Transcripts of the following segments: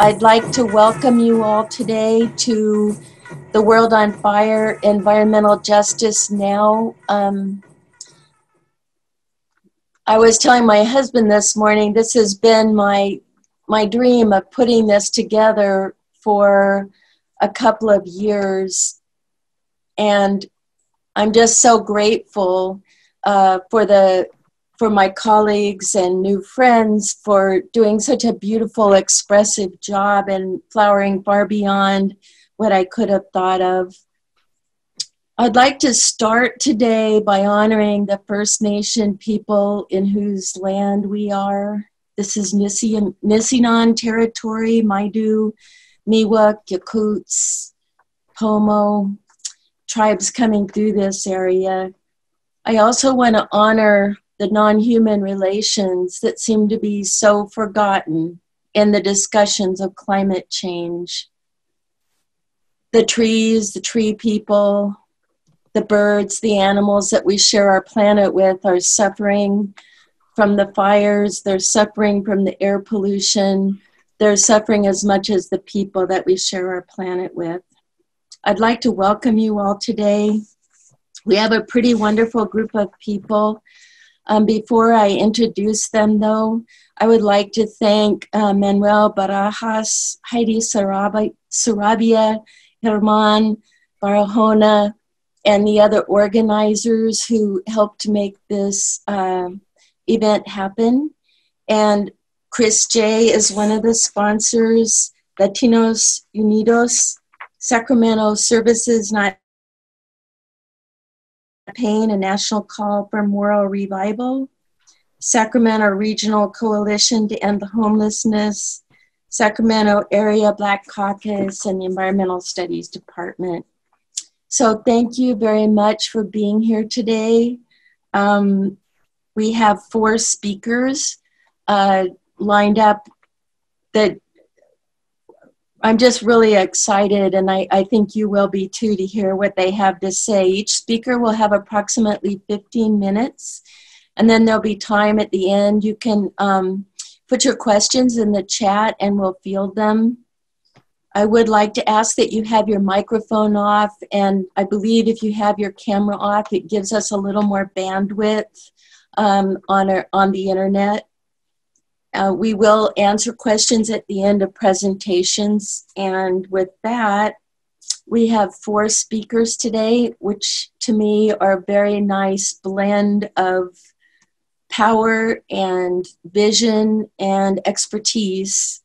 I'd like to welcome you all today to the World on Fire Environmental Justice Now. Um, I was telling my husband this morning, this has been my, my dream of putting this together for a couple of years. And I'm just so grateful uh, for the for my colleagues and new friends for doing such a beautiful, expressive job and flowering far beyond what I could have thought of. I'd like to start today by honoring the First Nation people in whose land we are. This is Nisenan territory, Maidu, Miwok, Yokuts, Pomo, tribes coming through this area. I also want to honor the non human relations that seem to be so forgotten in the discussions of climate change. The trees, the tree people, the birds, the animals that we share our planet with are suffering from the fires, they're suffering from the air pollution, they're suffering as much as the people that we share our planet with. I'd like to welcome you all today. We have a pretty wonderful group of people um, before I introduce them, though, I would like to thank uh, Manuel Barajas, Heidi Sarabia, Herman Barahona, and the other organizers who helped make this uh, event happen. And CRISJ is one of the sponsors, Latinos Unidos, Sacramento Services Not campaign, a national call for moral revival, Sacramento Regional Coalition to End the Homelessness, Sacramento Area Black Caucus, and the Environmental Studies Department. So thank you very much for being here today. Um, we have four speakers uh, lined up that I'm just really excited, and I, I think you will be too, to hear what they have to say. Each speaker will have approximately 15 minutes, and then there'll be time at the end. You can um, put your questions in the chat, and we'll field them. I would like to ask that you have your microphone off, and I believe if you have your camera off, it gives us a little more bandwidth um, on, our, on the internet. Uh, we will answer questions at the end of presentations. And with that, we have four speakers today, which to me are a very nice blend of power and vision and expertise.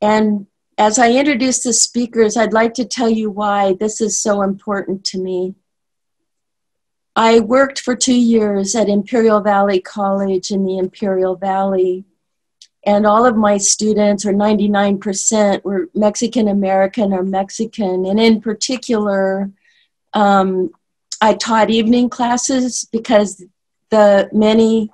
And as I introduce the speakers, I'd like to tell you why this is so important to me. I worked for two years at Imperial Valley College in the Imperial Valley, and all of my students, or 99%, were Mexican American or Mexican. And in particular, um, I taught evening classes because the many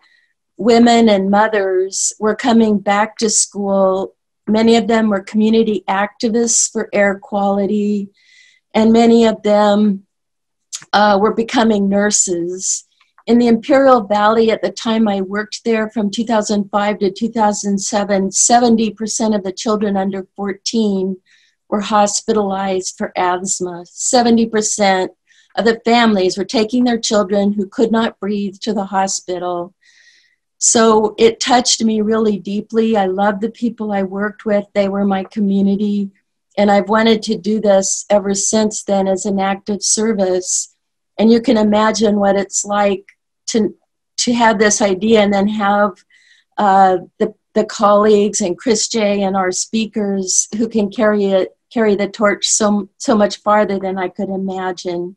women and mothers were coming back to school. Many of them were community activists for air quality, and many of them uh, were becoming nurses. In the Imperial Valley, at the time I worked there from 2005 to 2007, 70% of the children under 14 were hospitalized for asthma. 70% of the families were taking their children who could not breathe to the hospital. So it touched me really deeply. I love the people I worked with, they were my community. And I've wanted to do this ever since then as an act of service and you can imagine what it's like to to have this idea and then have uh, the the colleagues and CRISJ and our speakers who can carry it carry the torch so so much farther than I could imagine.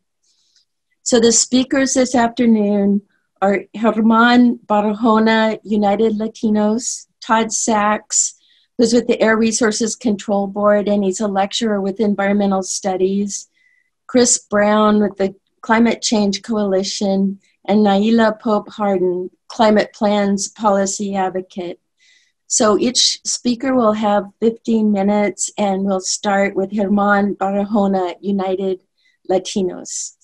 So the speakers this afternoon are Herman Barahona, United Latinos, Todd Sax, who's with the Air Resources Control Board and he's a lecturer with environmental studies, Chris Brown with the Climate Change Coalition, and Naila Pope Harden, Climate Plans Policy Advocate. So each speaker will have 15 minutes, and we'll start with Herman Barahona, United Latinos.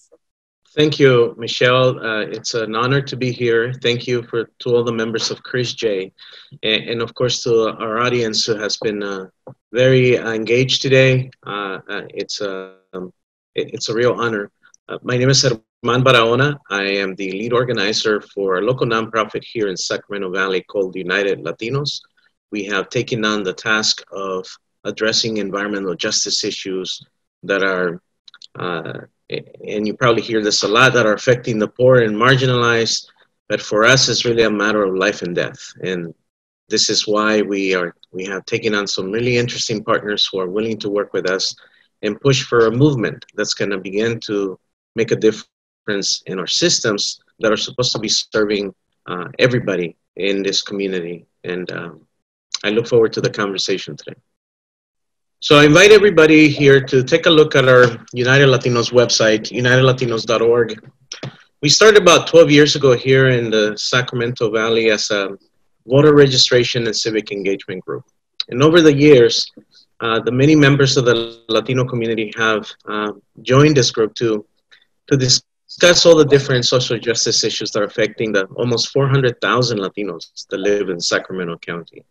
Thank you, Michelle. Uh, it's an honor to be here. Thank you for to all the members of CRISJ, and, and of course to our audience who has been uh, very engaged today. Uh, uh, it's, a, um, it, it's a real honor. Uh, my name is Herman Barahona. I am the lead organizer for a local nonprofit here in Sacramento Valley called United Latinos. We have taken on the task of addressing environmental justice issues that are, uh, and you probably hear this a lot, that are affecting the poor and marginalized. But for us, it's really a matter of life and death. And this is why we are we have taken on some really interesting partners who are willing to work with us and push for a movement that's going to begin to make a difference in our systems that are supposed to be serving uh, everybody in this community. And um, I look forward to the conversation today. So I invite everybody here to take a look at our United Latinos website, unitedlatinos.org. We started about 12 years ago here in the Sacramento Valley as a voter registration and civic engagement group. And over the years, uh, the many members of the Latino community have uh, joined this group to, to discuss all the different social justice issues that are affecting the almost 400,000 Latinos that live in Sacramento County.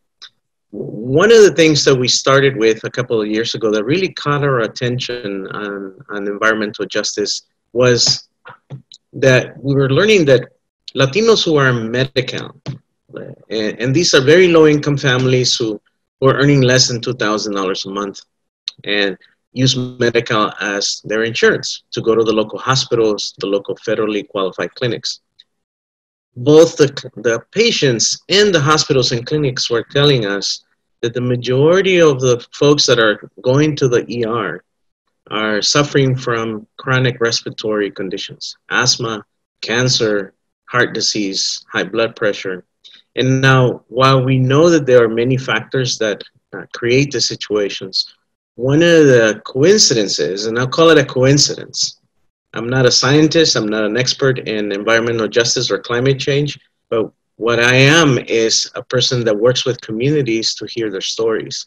One of the things that we started with a couple of years ago that really caught our attention on, on environmental justice was that we were learning that Latinos who are Medi-Cal, and, and these are very low income families who, who are earning less than $2,000 a month. And use Medi-Cal as their insurance to go to the local hospitals, the local federally qualified clinics both the, the patients and the hospitals and clinics were telling us that the majority of the folks that are going to the ER are suffering from chronic respiratory conditions, asthma, cancer, heart disease, high blood pressure. And now, while we know that there are many factors that uh, create the situations, one of the coincidences, and I'll call it a coincidence, I'm not a scientist, I'm not an expert in environmental justice or climate change, but what I am is a person that works with communities to hear their stories.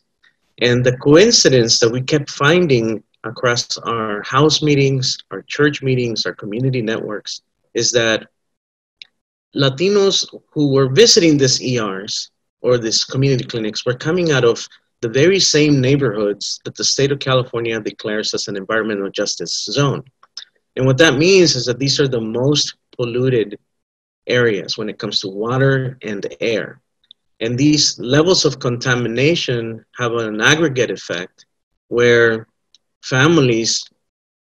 And the coincidence that we kept finding across our house meetings, our church meetings, our community networks is that Latinos who were visiting these ERs or these community clinics were coming out of the very same neighborhoods that the state of California declares as an environmental justice zone. And what that means is that these are the most polluted areas when it comes to water and air. And these levels of contamination have an aggregate effect where families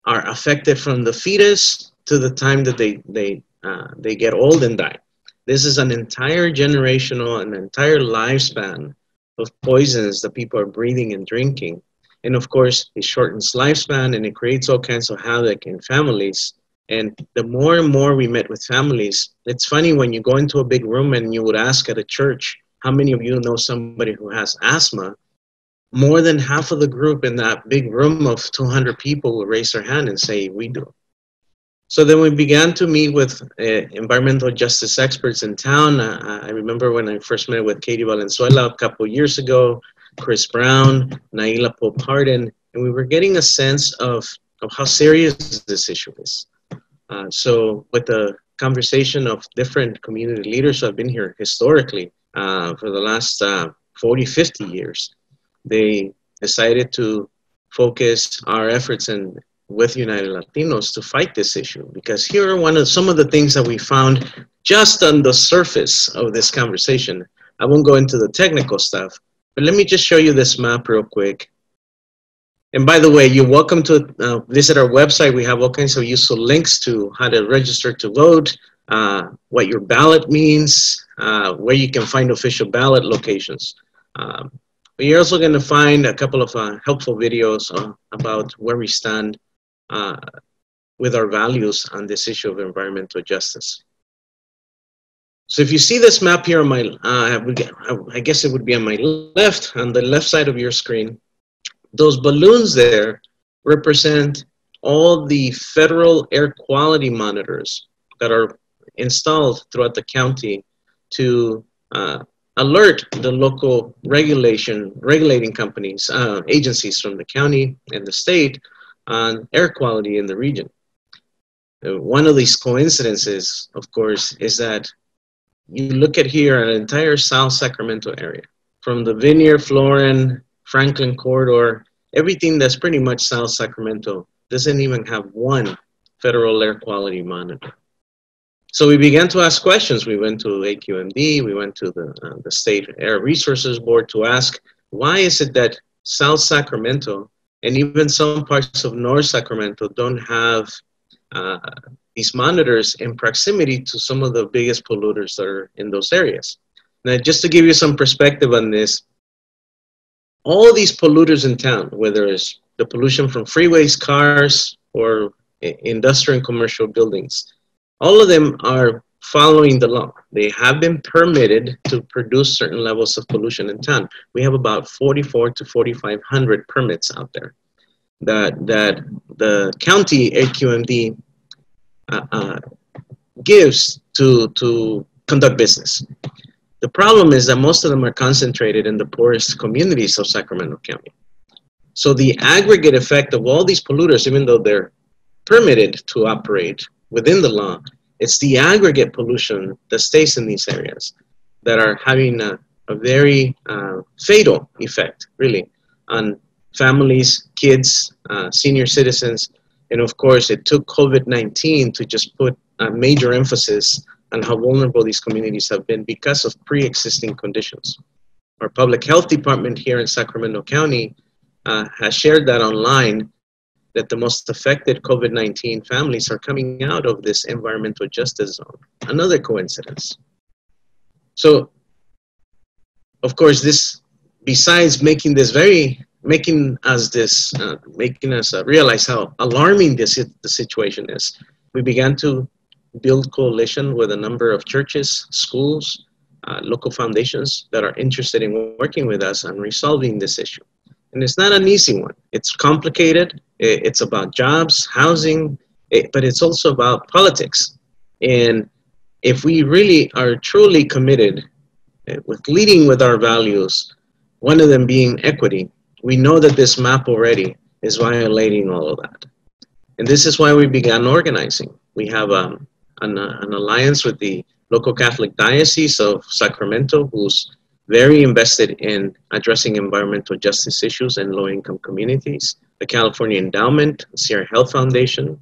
are affected from the fetus to the time that they, they, uh, they get old and die. This is an entire generational, an entire lifespan of poisons that people are breathing and drinking and of course, it shortens lifespan and it creates all kinds of havoc in families. And the more and more we met with families, it's funny when you go into a big room and you would ask at a church, how many of you know somebody who has asthma? More than half of the group in that big room of 200 people will raise their hand and say, We do. So then we began to meet with uh, environmental justice experts in town. Uh, I remember when I first met with Katie Valenzuela a couple years ago. Chris Brown, Naila Pope and we were getting a sense of, of how serious this issue is. Uh, so, with the conversation of different community leaders who have been here historically uh, for the last uh, 40, 50 years, they decided to focus our efforts and with United Latinos to fight this issue because here are one of some of the things that we found just on the surface of this conversation. I won't go into the technical stuff, but let me just show you this map real quick. And by the way, you're welcome to uh, visit our website. We have all kinds of useful links to how to register to vote, uh, what your ballot means, uh, where you can find official ballot locations. Um, but you're also going to find a couple of uh, helpful videos about where we stand uh, with our values on this issue of environmental justice. So if you see this map here on my, uh, I guess it would be on my left, on the left side of your screen, those balloons there represent all the federal air quality monitors that are installed throughout the county to uh, alert the local regulation, regulating companies, uh, agencies from the county and the state on air quality in the region. Uh, one of these coincidences, of course, is that you look at here an entire South Sacramento area, from the Vineyard, Florin, Franklin Corridor, everything that's pretty much South Sacramento doesn't even have one federal air quality monitor. So we began to ask questions. We went to AQMD, we went to the, uh, the State Air Resources Board to ask why is it that South Sacramento and even some parts of North Sacramento don't have uh, these monitors in proximity to some of the biggest polluters that are in those areas. Now, just to give you some perspective on this, all these polluters in town, whether it's the pollution from freeways, cars, or industrial and commercial buildings, all of them are following the law. They have been permitted to produce certain levels of pollution in town. We have about 44 to 4,500 permits out there that, that the county AQMD uh, uh, gives to, to conduct business. The problem is that most of them are concentrated in the poorest communities of Sacramento County. So the aggregate effect of all these polluters, even though they're permitted to operate within the law, it's the aggregate pollution that stays in these areas that are having a, a very uh, fatal effect, really, on families, kids, uh, senior citizens, and of course, it took COVID 19 to just put a major emphasis on how vulnerable these communities have been because of pre existing conditions. Our public health department here in Sacramento County uh, has shared that online that the most affected COVID 19 families are coming out of this environmental justice zone. Another coincidence. So, of course, this, besides making this very, making us this, uh, making us uh, realize how alarming this the situation is, we began to build coalition with a number of churches, schools, uh, local foundations that are interested in working with us on resolving this issue. And it's not an easy one. It's complicated. It's about jobs, housing, but it's also about politics. And if we really are truly committed eh, with leading with our values, one of them being equity, we know that this map already is violating all of that. And this is why we began organizing. We have um, an, uh, an alliance with the local Catholic Diocese of Sacramento, who's very invested in addressing environmental justice issues in low-income communities, the California Endowment, Sierra Health Foundation,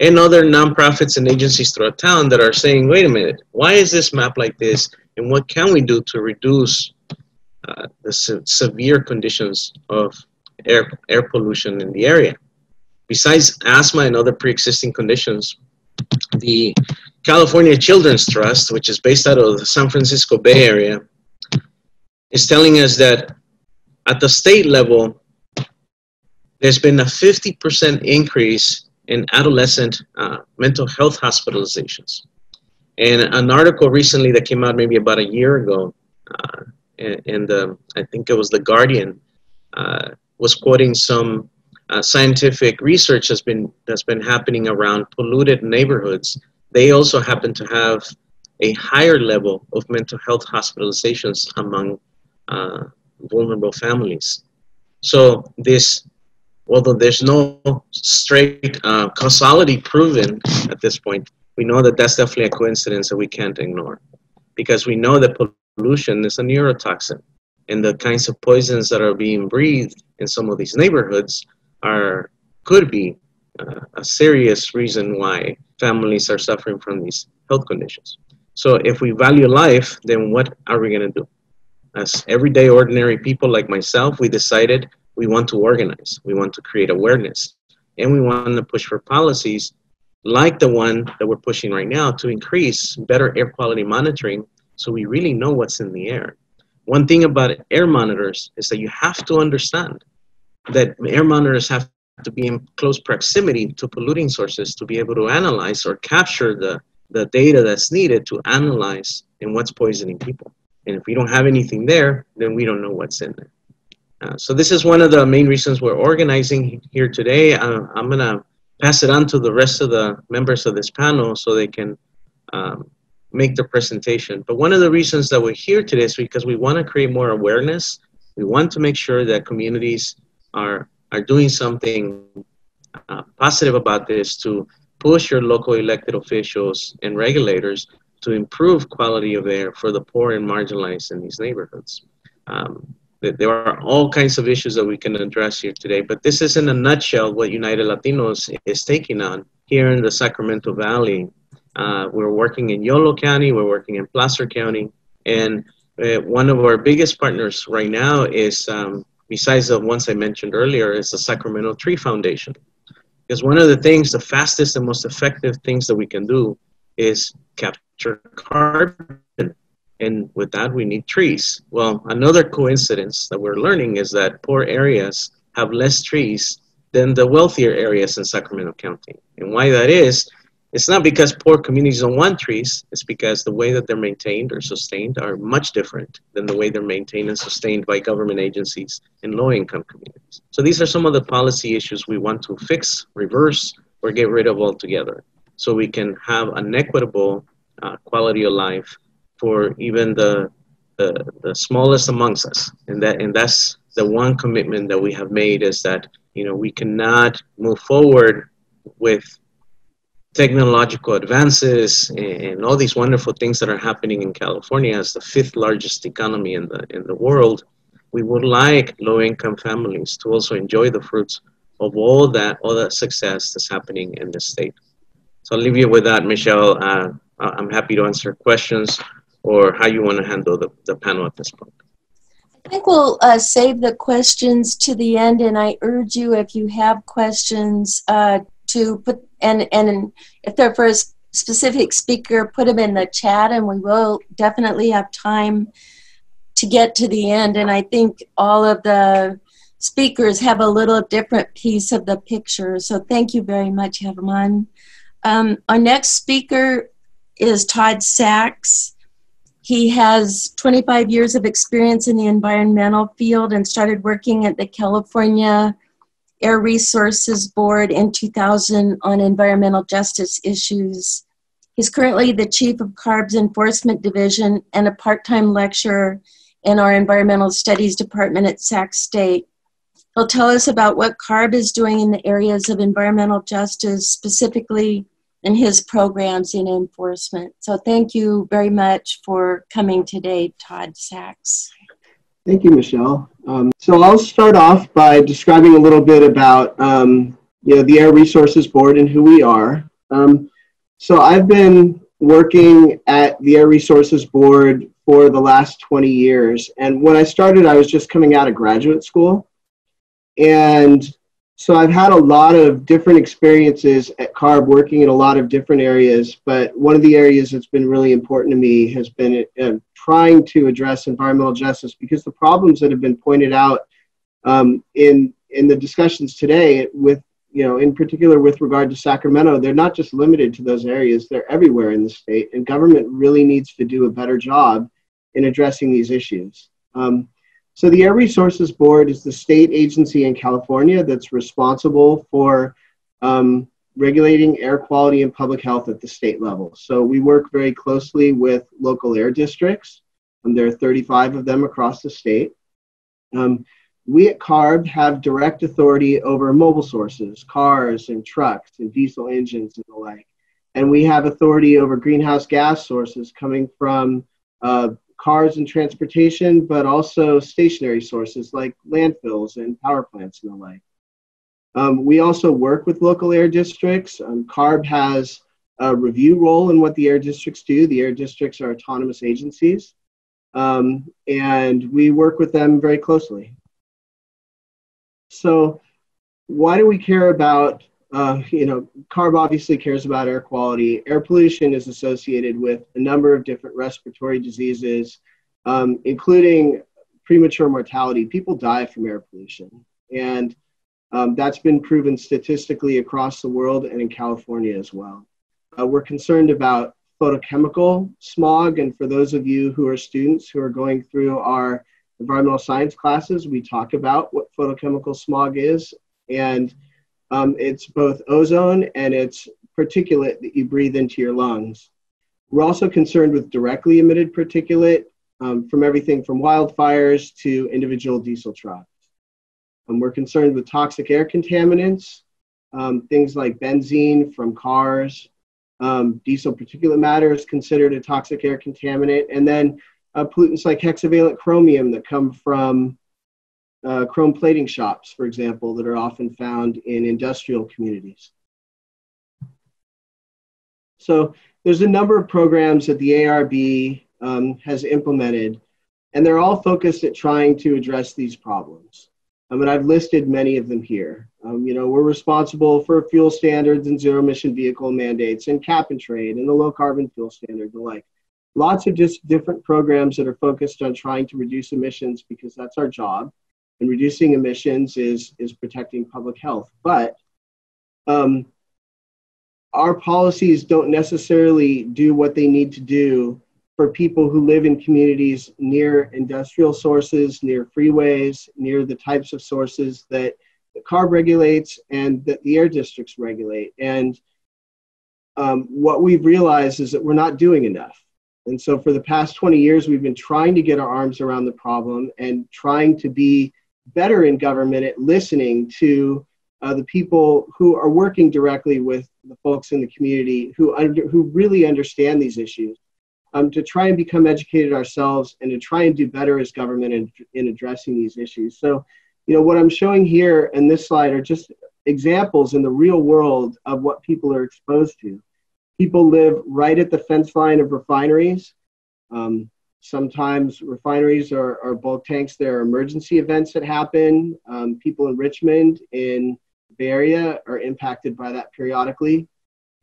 and other nonprofits and agencies throughout town that are saying, wait a minute, why is this map like this? And what can we do to reduce uh, the se severe conditions of air, air pollution in the area? Besides asthma and other pre-existing conditions, the California Children's Trust, which is based out of the San Francisco Bay Area, is telling us that at the state level, there's been a 50% increase in adolescent uh, mental health hospitalizations. And an article recently that came out maybe about a year ago, uh, and, the, I think it was The Guardian, uh, was quoting some uh, scientific research that's been, that's been happening around polluted neighborhoods. They also happen to have a higher level of mental health hospitalizations among uh, vulnerable families. So this, although there's no straight uh, causality proven at this point, we know that that's definitely a coincidence that we can't ignore, because we know that pollution is a neurotoxin, and the kinds of poisons that are being breathed in some of these neighborhoods are could be uh, a serious reason why families are suffering from these health conditions. So if we value life, then what are we going to do? as everyday ordinary people like myself, we decided we want to organize, we want to create awareness, and we want to push for policies like the one that we're pushing right now to increase better air quality monitoring so we really know what's in the air. One thing about air monitors is that you have to understand that air monitors have to be in close proximity to polluting sources to be able to analyze or capture the, the data that's needed to analyze and what's poisoning people. And if we don't have anything there, then we don't know what's in there. Uh, so this is one of the main reasons we're organizing here today. Uh, I'm going to pass it on to the rest of the members of this panel so they can um, make the presentation. But one of the reasons that we're here today is because we want to create more awareness. We want to make sure that communities are, are doing something uh, positive about this to push your local elected officials and regulators to improve quality of air for the poor and marginalized in these neighborhoods. Um, there are all kinds of issues that we can address here today, but this is in a nutshell what United Latinos is taking on here in the Sacramento Valley. Uh, we're working in Yolo County, we're working in Placer County, and uh, one of our biggest partners right now is, um, besides the ones I mentioned earlier, is the Sacramento Tree Foundation. Because one of the things, the fastest and most effective things that we can do is capture carbon and with that, we need trees. Well, another coincidence that we're learning is that poor areas have less trees than the wealthier areas in Sacramento County. And why that is, it's not because poor communities don't want trees, it's because the way that they're maintained or sustained are much different than the way they're maintained and sustained by government agencies in low income communities. So these are some of the policy issues we want to fix, reverse, or get rid of altogether so we can have an equitable uh, quality of life for even the, the, the smallest amongst us. And, that, and that's the one commitment that we have made is that, you know, we cannot move forward with technological advances and all these wonderful things that are happening in California as the fifth largest economy in the, in the world. We would like low income families to also enjoy the fruits of all that, all that success that's happening in the state. So I'll leave you with that, Michelle. Uh, I'm happy to answer questions or how you want to handle the, the panel at this point. I think we'll uh, save the questions to the end, and I urge you, if you have questions, uh, to put and and if they're for a specific speaker, put them in the chat, and we will definitely have time to get to the end. And I think all of the speakers have a little different piece of the picture. So thank you very much, German. Um, our next speaker is Todd Sax. He has 25 years of experience in the environmental field and started working at the California Air Resources Board in 2000 on environmental justice issues. He's currently the chief of CARB's Enforcement Division and a part time lecturer in our Environmental Studies Department at Sac State. He'll tell us about what CARB is doing in the areas of environmental justice, specifically and his programs in enforcement. So thank you very much for coming today, Todd Sax. Thank you, Michelle. Um, so I'll start off by describing a little bit about um, you know, the Air Resources Board and who we are. Um, so I've been working at the Air Resources Board for the last 20 years. And when I started, I was just coming out of graduate school. And so I've had a lot of different experiences at CARB working in a lot of different areas, but one of the areas that's been really important to me has been uh, trying to address environmental justice because the problems that have been pointed out um, in in the discussions today with you know in particular with regard to Sacramento, they're not just limited to those areas; they're everywhere in the state, and government really needs to do a better job in addressing these issues. Um, so the Air Resources Board is the state agency in California that's responsible for um, regulating air quality and public health at the state level. So we work very closely with local air districts, and there are 35 of them across the state. Um, we at CARB have direct authority over mobile sources, cars and trucks and diesel engines and the like. And we have authority over greenhouse gas sources coming from uh, cars and transportation, but also stationary sources like landfills and power plants and the like. Um, we also work with local air districts. Um, CARB has a review role in what the air districts do. The air districts are autonomous agencies, um, and we work with them very closely. So, why do we care about uh, you know, CARB obviously cares about air quality. Air pollution is associated with a number of different respiratory diseases, um, including premature mortality. People die from air pollution. And um, that's been proven statistically across the world and in California as well. Uh, we're concerned about photochemical smog. And for those of you who are students who are going through our environmental science classes, we talk about what photochemical smog is. And um, it's both ozone and it's particulate that you breathe into your lungs. We're also concerned with directly emitted particulate um, from everything from wildfires to individual diesel trucks. We're concerned with toxic air contaminants, um, things like benzene from cars. Um, diesel particulate matter is considered a toxic air contaminant. And then uh, pollutants like hexavalent chromium that come from uh, chrome plating shops, for example, that are often found in industrial communities. So there's a number of programs that the ARB um, has implemented, and they're all focused at trying to address these problems. I mean, I've listed many of them here. Um, you know, we're responsible for fuel standards and zero emission vehicle mandates and cap and trade and the low carbon fuel standard and the like. Lots of just different programs that are focused on trying to reduce emissions because that's our job. And reducing emissions is, is protecting public health. But um, our policies don't necessarily do what they need to do for people who live in communities near industrial sources, near freeways, near the types of sources that the CARB regulates and that the air districts regulate. And um, what we've realized is that we're not doing enough. And so for the past 20 years, we've been trying to get our arms around the problem and trying to be better in government at listening to uh, the people who are working directly with the folks in the community who, under, who really understand these issues, um, to try and become educated ourselves and to try and do better as government in, in addressing these issues. So, you know, what I'm showing here in this slide are just examples in the real world of what people are exposed to. People live right at the fence line of refineries. Um, Sometimes refineries are, are bulk tanks. There are emergency events that happen. Um, people in Richmond, in Bay Area, are impacted by that periodically.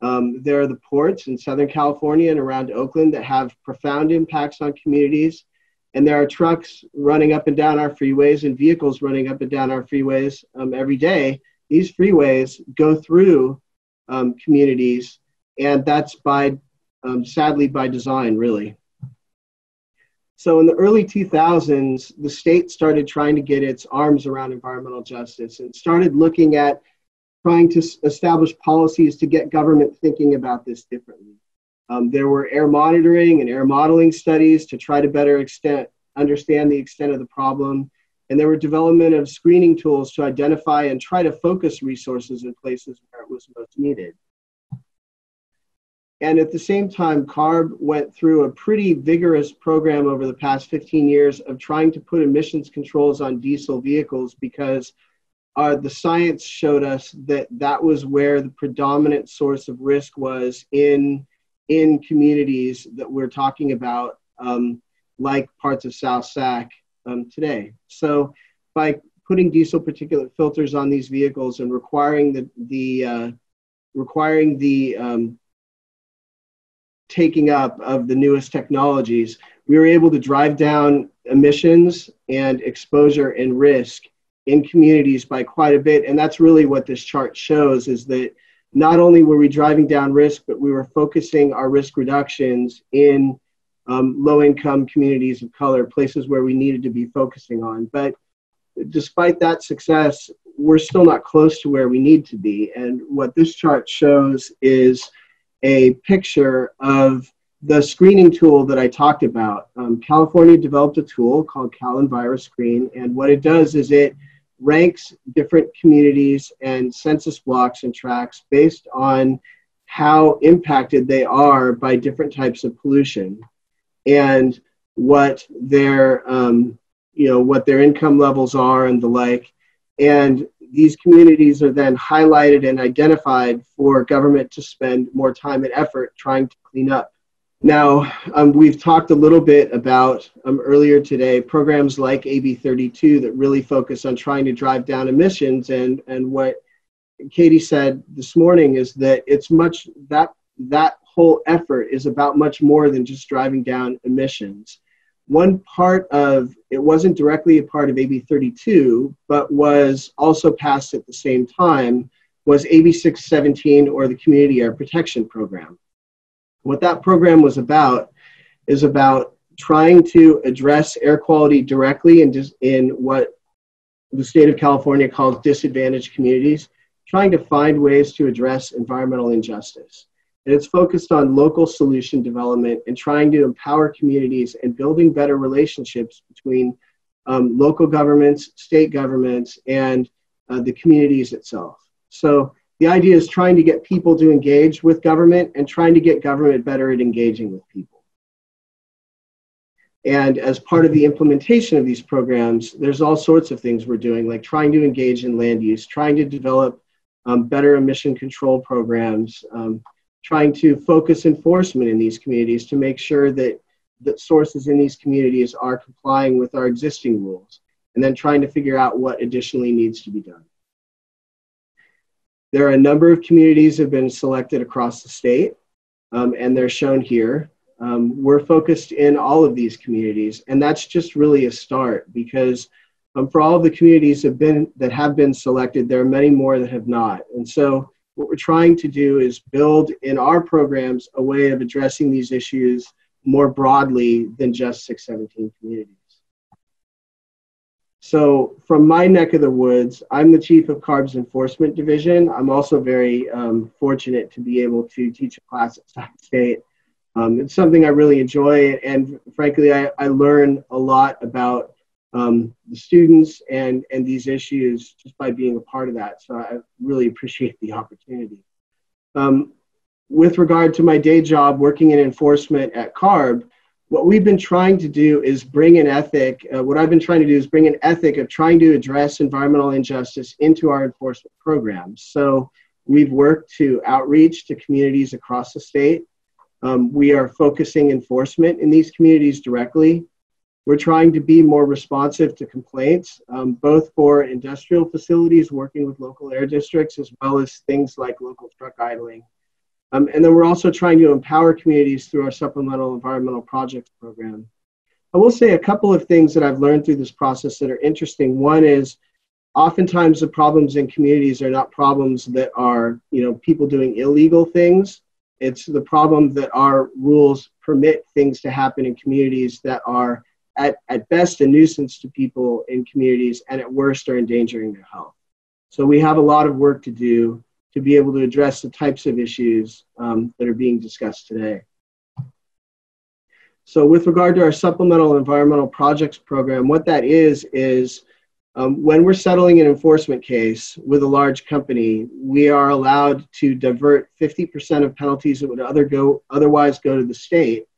Um, there are the ports in Southern California and around Oakland that have profound impacts on communities. And there are trucks running up and down our freeways and vehicles running up and down our freeways um, every day. These freeways go through um, communities, and that's by, um, sadly, by design, really. So in the early 2000s, the state started trying to get its arms around environmental justice and started looking at trying to establish policies to get government thinking about this differently. Um, there were air monitoring and air modeling studies to try to better extent, understand the extent of the problem. And there were development of screening tools to identify and try to focus resources in places where it was most needed. And at the same time, CARB went through a pretty vigorous program over the past 15 years of trying to put emissions controls on diesel vehicles because uh, the science showed us that that was where the predominant source of risk was in, in communities that we're talking about, um, like parts of South Sac um, today. So by putting diesel particulate filters on these vehicles and requiring the, the uh, requiring the um, taking up of the newest technologies, we were able to drive down emissions and exposure and risk in communities by quite a bit. And that's really what this chart shows is that not only were we driving down risk, but we were focusing our risk reductions in um, low income communities of color, places where we needed to be focusing on. But despite that success, we're still not close to where we need to be. And what this chart shows is a picture of the screening tool that I talked about. Um, California developed a tool called CalEnviro Screen, and what it does is it ranks different communities and census blocks and tracts based on how impacted they are by different types of pollution and what their um, you know what their income levels are and the like and these communities are then highlighted and identified for government to spend more time and effort trying to clean up. Now, um, we've talked a little bit about um, earlier today programs like AB 32 that really focus on trying to drive down emissions. And, and what Katie said this morning is that it's much that that whole effort is about much more than just driving down emissions one part of it wasn't directly a part of AB 32, but was also passed at the same time was AB 617 or the Community Air Protection Program. What that program was about is about trying to address air quality directly in, in what the state of California calls disadvantaged communities, trying to find ways to address environmental injustice. And it's focused on local solution development and trying to empower communities and building better relationships between um, local governments, state governments, and uh, the communities itself. So the idea is trying to get people to engage with government and trying to get government better at engaging with people. And as part of the implementation of these programs, there's all sorts of things we're doing, like trying to engage in land use, trying to develop um, better emission control programs, um, trying to focus enforcement in these communities to make sure that, that sources in these communities are complying with our existing rules, and then trying to figure out what additionally needs to be done. There are a number of communities that have been selected across the state, um, and they're shown here. Um, we're focused in all of these communities, and that's just really a start because um, for all of the communities have been, that have been selected, there are many more that have not. And so what we're trying to do is build in our programs a way of addressing these issues more broadly than just 617 communities. So from my neck of the woods, I'm the chief of CARB's enforcement division. I'm also very um, fortunate to be able to teach a class at Sac State. Um, it's something I really enjoy, and frankly, I, I learn a lot about um, the students and, and these issues just by being a part of that. So I really appreciate the opportunity. Um, with regard to my day job working in enforcement at CARB, what we've been trying to do is bring an ethic, uh, what I've been trying to do is bring an ethic of trying to address environmental injustice into our enforcement programs. So we've worked to outreach to communities across the state. Um, we are focusing enforcement in these communities directly. We're trying to be more responsive to complaints, um, both for industrial facilities working with local air districts, as well as things like local truck idling um, and then we're also trying to empower communities through our supplemental environmental projects program. I will say a couple of things that I've learned through this process that are interesting. One is oftentimes the problems in communities are not problems that are, you know, people doing illegal things. It's the problem that our rules permit things to happen in communities that are at, at best a nuisance to people in communities and at worst are endangering their health. So we have a lot of work to do to be able to address the types of issues um, that are being discussed today. So with regard to our supplemental environmental projects program, what that is, is um, when we're settling an enforcement case with a large company, we are allowed to divert 50% of penalties that would other go, otherwise go to the state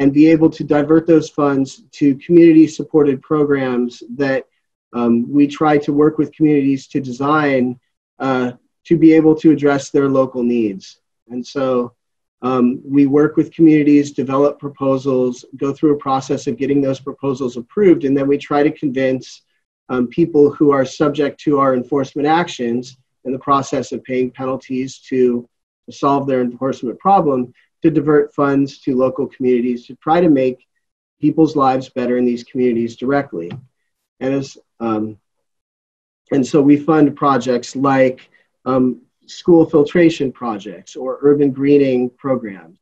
and be able to divert those funds to community supported programs that um, we try to work with communities to design uh, to be able to address their local needs. And so um, we work with communities, develop proposals, go through a process of getting those proposals approved, and then we try to convince um, people who are subject to our enforcement actions in the process of paying penalties to, to solve their enforcement problem to divert funds to local communities to try to make people's lives better in these communities directly. And as um, and so we fund projects like um, school filtration projects or urban greening programs,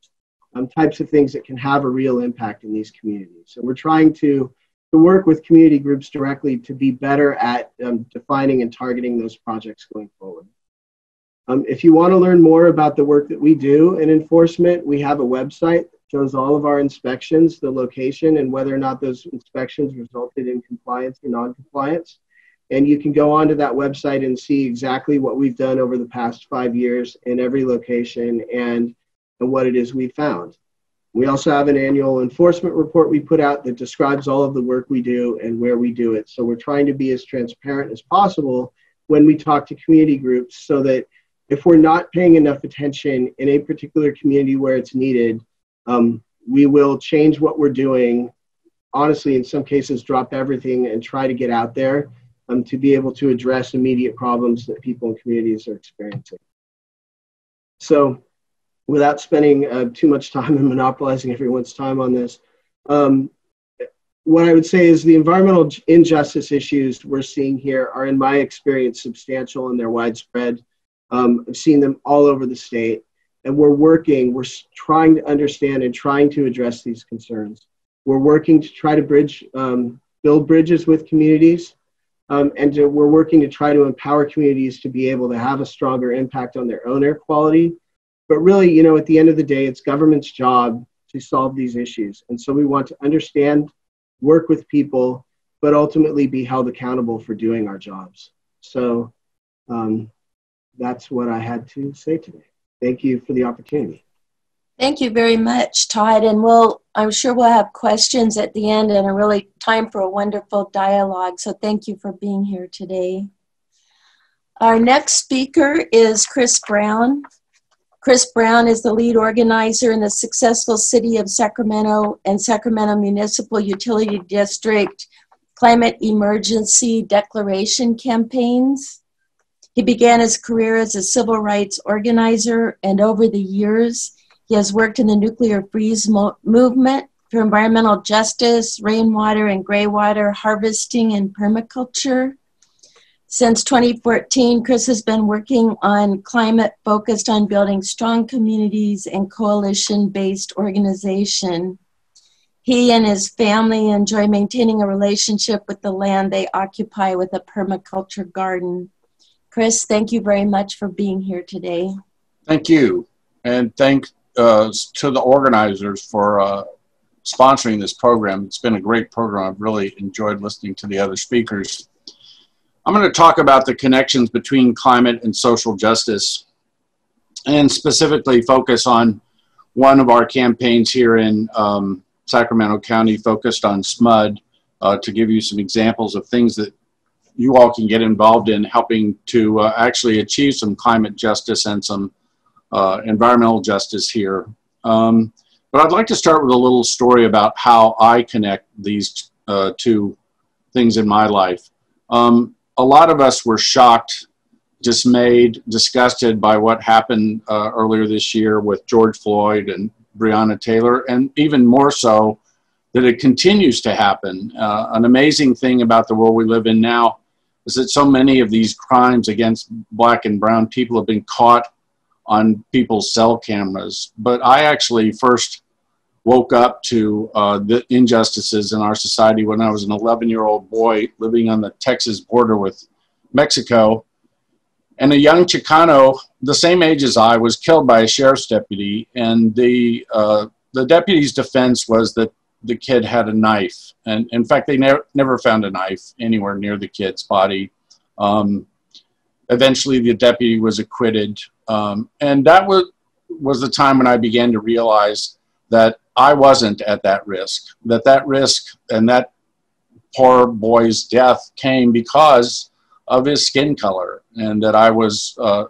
um, types of things that can have a real impact in these communities. So we're trying to, to work with community groups directly to be better at um, defining and targeting those projects going forward. Um, if you want to learn more about the work that we do in enforcement, we have a website that shows all of our inspections, the location, and whether or not those inspections resulted in compliance or non-compliance. And you can go onto that website and see exactly what we've done over the past five years in every location and, and what it is we found. We also have an annual enforcement report we put out that describes all of the work we do and where we do it. So we're trying to be as transparent as possible when we talk to community groups so that if we're not paying enough attention in a particular community where it's needed, um, we will change what we're doing. Honestly, in some cases, drop everything and try to get out there um, to be able to address immediate problems that people and communities are experiencing. So, without spending uh, too much time and monopolizing everyone's time on this, um, what I would say is the environmental injustice issues we're seeing here are, in my experience, substantial and they're widespread. Um, I've seen them all over the state, and we're working, we're trying to understand and trying to address these concerns. We're working to try to bridge, um, build bridges with communities um, and to, we're working to try to empower communities to be able to have a stronger impact on their own air quality. But really, you know, at the end of the day, it's government's job to solve these issues. And so we want to understand, work with people, but ultimately be held accountable for doing our jobs. So um, that's what I had to say today. Thank you for the opportunity. Thank you very much, Todd. And we'll, I'm sure we'll have questions at the end and a really time for a wonderful dialogue. So thank you for being here today. Our next speaker is Chris Brown. Chris Brown is the lead organizer in the successful City of Sacramento and Sacramento Municipal Utility District Climate Emergency Declaration campaigns. He began his career as a civil rights organizer, and over the years, he has worked in the nuclear freeze mo- movement for environmental justice, rainwater and graywater harvesting, and permaculture. Since 2014, Chris has been working on climate focused on building strong communities and coalition based organization. He and his family enjoy maintaining a relationship with the land they occupy with a permaculture garden. Chris, thank you very much for being here today. Thank you. And thanks uh, to the organizers for uh, sponsoring this program. It's been a great program. I've really enjoyed listening to the other speakers. I'm going to talk about the connections between climate and social justice and specifically focus on one of our campaigns here in um, Sacramento County focused on SMUD uh, to give you some examples of things that you all can get involved in helping to uh, actually achieve some climate justice and some uh, environmental justice here. Um, but I'd like to start with a little story about how I connect these uh, two things in my life. Um, a lot of us were shocked, dismayed, disgusted by what happened uh, earlier this year with George Floyd and Breonna Taylor, and even more so that it continues to happen. Uh, an amazing thing about the world we live in now is that so many of these crimes against black and brown people have been caught on people's cell cameras. But I actually first woke up to uh, the injustices in our society when I was an 11 year old boy living on the Texas border with Mexico. And a young Chicano, the same age as I, was killed by a sheriff's deputy. And the, uh, the deputy's defense was that the kid had a knife. And in fact, they ne- never found a knife anywhere near the kid's body. Um, eventually, the deputy was acquitted. Um, and that was, was the time when I began to realize that I wasn't at that risk, that that risk and that poor boy's death came because of his skin color, and that I was, uh,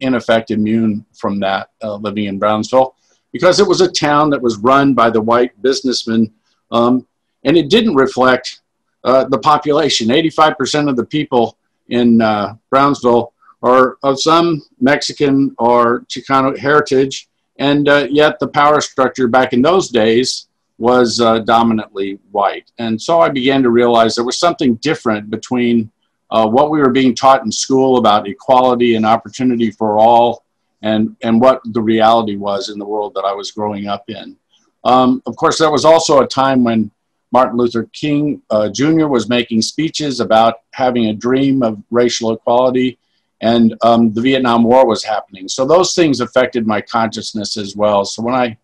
in effect, immune from that uh, living in Brownsville because it was a town that was run by the white businessmen, um, and it didn't reflect uh, the population. 85% of the people in uh, Brownsville are of some Mexican or Chicano heritage, and uh, yet the power structure back in those days was uh, dominantly white. And so I began to realize there was something different between uh, what we were being taught in school about equality and opportunity for all and, and what the reality was in the world that I was growing up in. Um, of course, there was also a time when Martin Luther King uh, Jr. was making speeches about having a dream of racial equality and um, the Vietnam War was happening. So those things affected my consciousness as well. So when I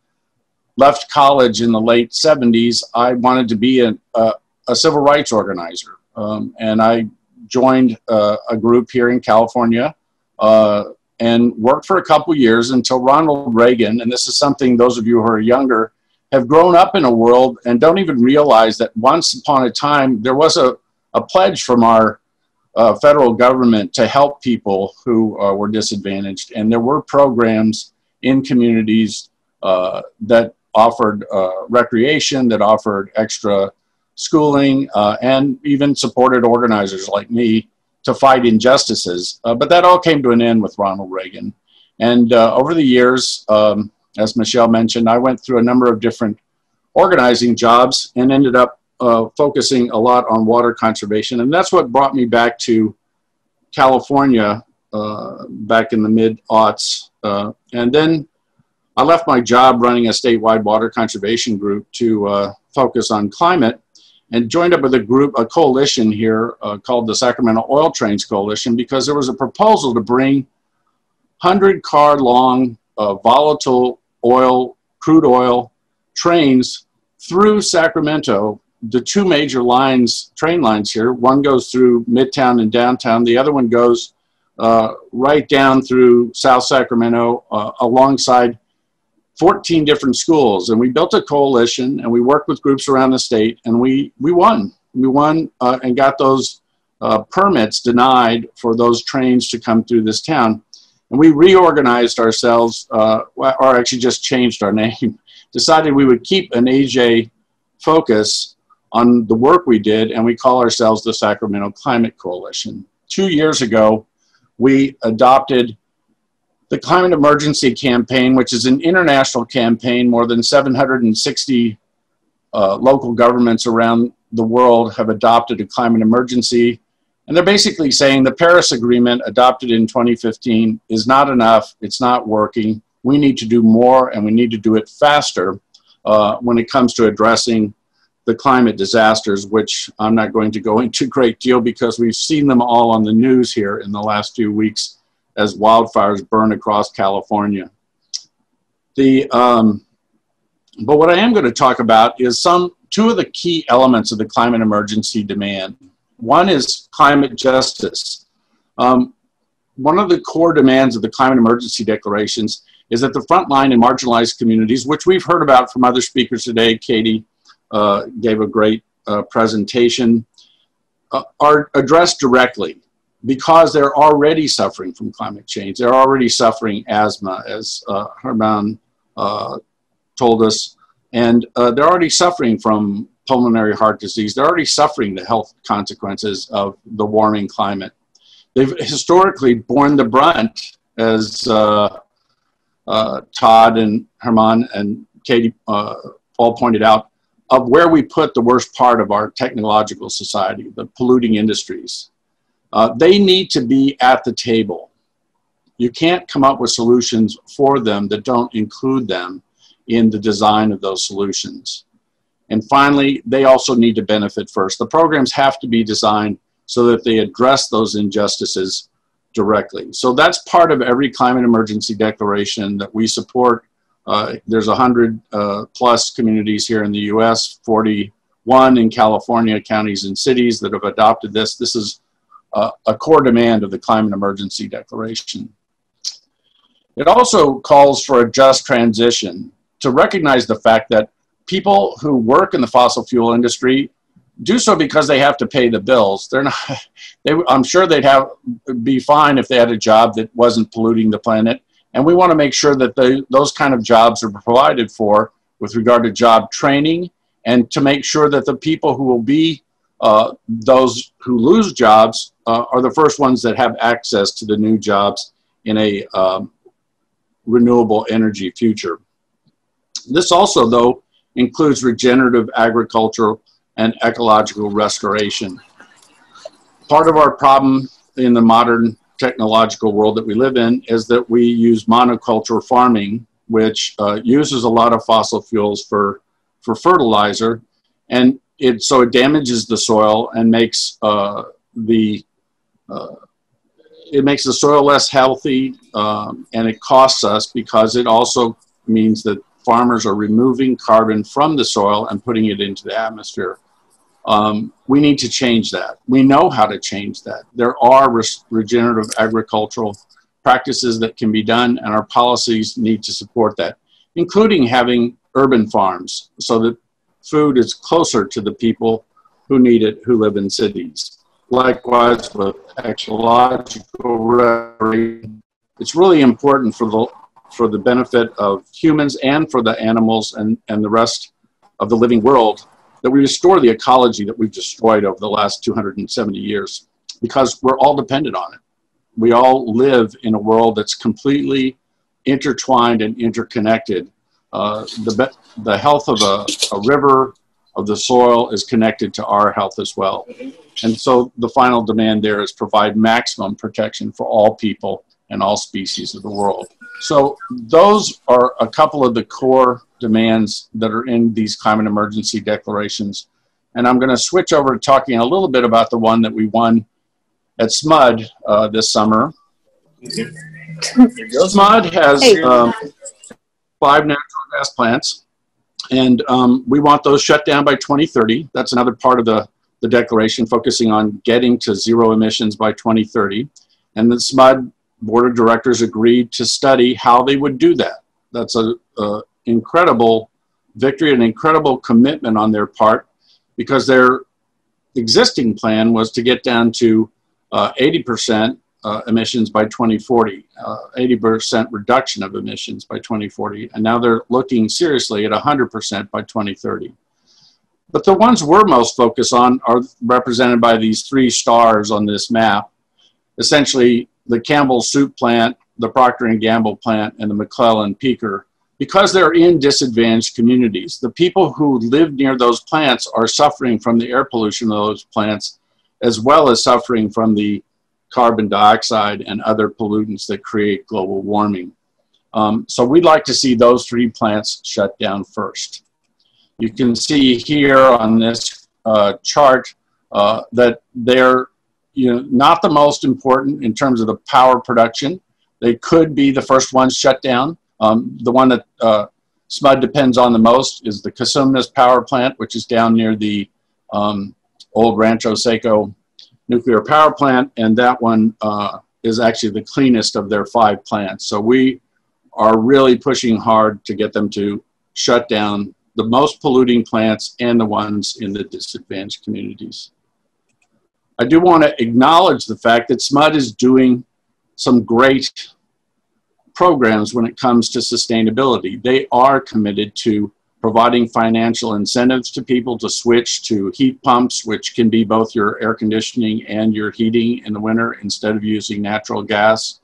left college in the late 70s, I wanted to be a, a, a civil rights organizer. Um, and I joined uh, a group here in California uh, and worked for a couple years until Ronald Reagan, and this is something those of you who are younger have grown up in a world and don't even realize that once upon a time there was a, a pledge from our uh, federal government to help people who uh, were disadvantaged. And there were programs in communities uh, that offered uh, recreation, that offered extra schooling, uh, and even supported organizers like me to fight injustices. Uh, but that all came to an end with Ronald Reagan. And over the years, um, as Michelle mentioned, I went through a number of different organizing jobs and ended up uh, focusing a lot on water conservation. And that's what brought me back to California uh, back in the mid aughts. Uh, and then I left my job running a statewide water conservation group to uh, focus on climate and joined up with a group, a coalition here uh, called the Sacramento Oil Trains Coalition because there was a proposal to bring 100 car long uh, volatile oil, crude oil trains through Sacramento the two major lines, train lines here. One goes through Midtown and downtown. The other one goes uh, right down through South Sacramento uh, alongside 14 different schools. And we built a coalition and we worked with groups around the state and we, we won. We won uh, and got those uh, permits denied for those trains to come through this town. And we reorganized ourselves, uh, or actually just changed our name, decided we would keep an EJ focus on the work we did, and we call ourselves the Sacramento Climate Coalition. Two years ago, we adopted the Climate Emergency Campaign, which is an international campaign. More than 760 uh, local governments around the world have adopted a climate emergency. And they're basically saying the Paris Agreement adopted in 2015 is not enough, it's not working. We need to do more and we need to do it faster uh, when it comes to addressing the climate disasters, which I'm not going to go into a great deal because we've seen them all on the news here in the last few weeks as wildfires burn across California. The, um, but what I am going to talk about is some two of the key elements of the climate emergency demand. One is climate justice. Um, one of the core demands of the climate emergency declarations is that the frontline and marginalized communities, which we've heard about from other speakers today, Katie uh, gave a great uh, presentation, uh, are addressed directly because they're already suffering from climate change. They're already suffering asthma, as uh, Herman uh, told us, and uh, they're already suffering from pulmonary heart disease. They're already suffering the health consequences of the warming climate. They've historically borne the brunt, as uh, uh, Todd and Herman and Katie uh, all pointed out, of where we put the worst part of our technological society, the polluting industries. Uh, they need to be at the table. You can't come up with solutions for them that don't include them in the design of those solutions. And finally, they also need to benefit first. The programs have to be designed so that they address those injustices directly. So that's part of every climate emergency declaration that we support. Uh, there's 100 uh, plus communities here in the US, 41 in California, counties and cities that have adopted this. This is uh, a core demand of the Climate Emergency Declaration. It also calls for a just transition to recognize the fact that people who work in the fossil fuel industry do so because they have to pay the bills. They're not. They, I'm sure they'd have be fine if they had a job that wasn't polluting the planet. And we want to make sure that those kind of jobs are provided for with regard to job training and to make sure that the people who will be uh, those who lose jobs uh, are the first ones that have access to the new jobs in a um, renewable energy future. This also, though, includes regenerative agriculture and ecological restoration. Part of our problem in the modern technological world that we live in is that we use monoculture farming, which uh, uses a lot of fossil fuels for, for fertilizer, and it so it damages the soil and makes uh, the uh, it makes the soil less healthy, um, and it costs us because it also means that farmers are removing carbon from the soil and putting it into the atmosphere. Um, we need to change that. We know how to change that. There are re regenerative agricultural practices that can be done, and our policies need to support that, including having urban farms so that food is closer to the people who need it who live in cities. Likewise, with ecological restoration, it's really important for the for the benefit of humans and for the animals and, and the rest of the living world that we restore the ecology that we've destroyed over the last 270 years because we're all dependent on it. We all live in a world that's completely intertwined and interconnected. Uh, the, the health of a, a river, of the soil is connected to our health as well. And so the final demand there is provide maximum protection for all people and all species of the world. So those are a couple of the core demands that are in these climate emergency declarations. And I'm going to switch over to talking a little bit about the one that we won at SMUD uh, this summer. SMUD has um, five natural gas plants, and um, we want those shut down by 2030. That's another part of the, the declaration, focusing on getting to zero emissions by 2030. And the SMUD board of directors agreed to study how they would do that. that's a, a incredible victory, an incredible commitment on their part, because their existing plan was to get down to uh, 80% uh, emissions by 2040, 80% uh, reduction of emissions by 2040, and now they're looking seriously at 100% by 2030. But the ones we're most focused on are represented by these three stars on this map. Essentially, the Campbell Soup plant, the Procter & Gamble plant, and the McClellan Peaker, because they're in disadvantaged communities. The people who live near those plants are suffering from the air pollution of those plants, as well as suffering from the carbon dioxide and other pollutants that create global warming. Um, so we'd like to see those three plants shut down first. You can see here on this uh, chart uh, that they're you know, not the most important in terms of the power production. They could be the first ones shut down. Um, the one that uh, SMUD depends on the most is the Cosumnes power plant, which is down near the um, old Rancho Seco nuclear power plant, and that one uh, is actually the cleanest of their five plants. So we are really pushing hard to get them to shut down the most polluting plants and the ones in the disadvantaged communities. I do want to acknowledge the fact that SMUD is doing some great programs when it comes to sustainability. They are committed to providing financial incentives to people to switch to heat pumps, which can be both your air conditioning and your heating in the winter instead of using natural gas.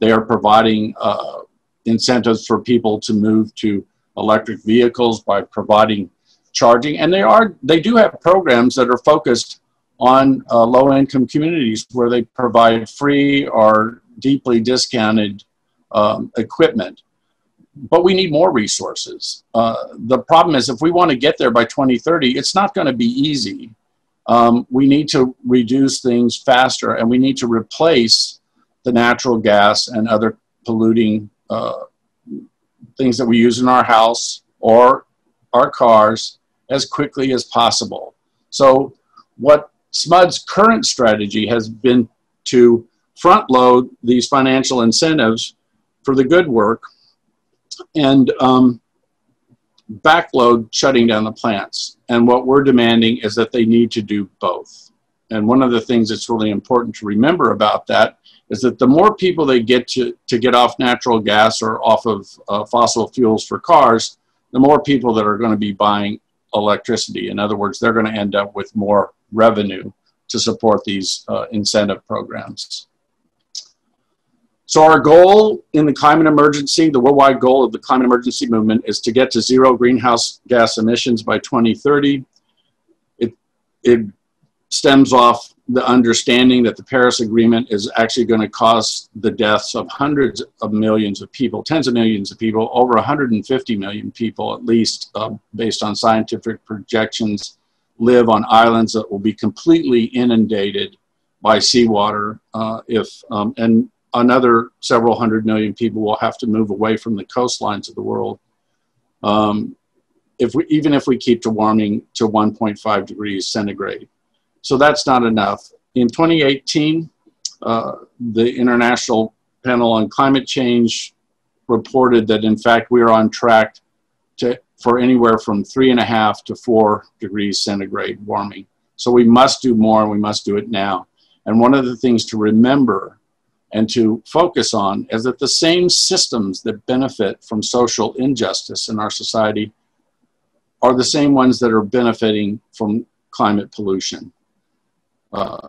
They are providing uh, incentives for people to move to electric vehicles by providing charging. And they are they do have programs that are focused on uh, low income communities where they provide free or deeply discounted um, equipment but we need more resources. Uh, the problem is if we want to get there by 2030, it's not going to be easy. Um, we need to reduce things faster and we need to replace the natural gas and other polluting uh, things that we use in our house or our cars as quickly as possible. So what SMUD's current strategy has been to front load these financial incentives for the good work and um, backload shutting down the plants. And what we're demanding is that they need to do both. And one of the things that's really important to remember about that is that the more people they get to, to get off natural gas or off of uh, fossil fuels for cars, the more people that are going to be buying electricity. In other words, they're going to end up with more revenue to support these uh, incentive programs. So our goal in the climate emergency, the worldwide goal of the climate emergency movement is to get to zero greenhouse gas emissions by 2030. It, it stems off the understanding that the Paris Agreement is actually going to cause the deaths of hundreds of millions of people, tens of millions of people, over 150 million people at least, uh, based on scientific projections, live on islands that will be completely inundated by seawater uh, if um, and another several hundred million people will have to move away from the coastlines of the world. Um, if we, even if we keep to warming to 1.5 degrees centigrade. So that's not enough. In 2018, uh, the International Panel on Climate Change reported that in fact we are on track to, for anywhere from three and a half to four degrees centigrade warming. So we must do more and we must do it now. And one of the things to remember and to focus on is that the same systems that benefit from social injustice in our society are the same ones that are benefiting from climate pollution, uh,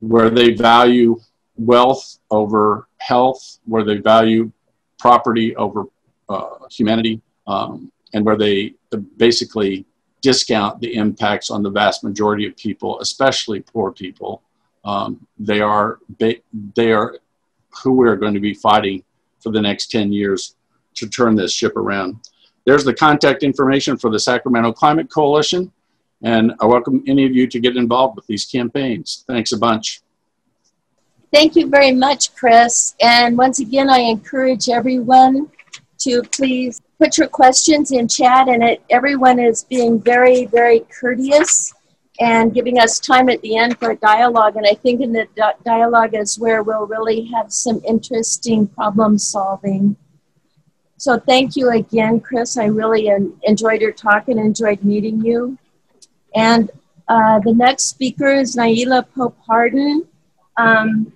where they value wealth over health, where they value property over uh, humanity, um, and where they basically discount the impacts on the vast majority of people, especially poor people, um, they are they are who we're going to be fighting for the next 10 years to turn this ship around. There's the contact information for the Sacramento Climate Coalition, and I welcome any of you to get involved with these campaigns. Thanks a bunch. Thank you very much, Chris. And once again, I encourage everyone to please put your questions in chat, and it, everyone is being very, very courteous and giving us time at the end for a dialogue. And I think in the di- dialogue is where we'll really have some interesting problem solving. So thank you again, Chris. I really enjoyed your talk and enjoyed meeting you. And uh, the next speaker is Nailah Pope Harden. Um,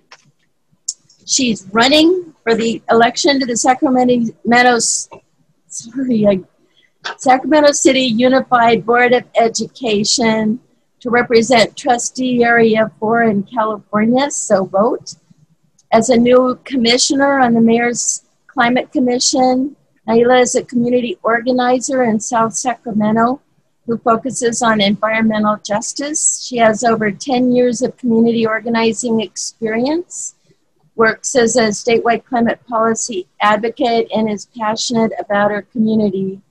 she's running for the election to the Sacramento, sorry, Sacramento City Unified Board of Education to represent trustee area 4 in California, so vote. As a new commissioner on the Mayor's Climate Commission, Nailah is a community organizer in South Sacramento who focuses on environmental justice. She has over 10 years of community organizing experience, works as a statewide climate policy advocate, and is passionate about her community.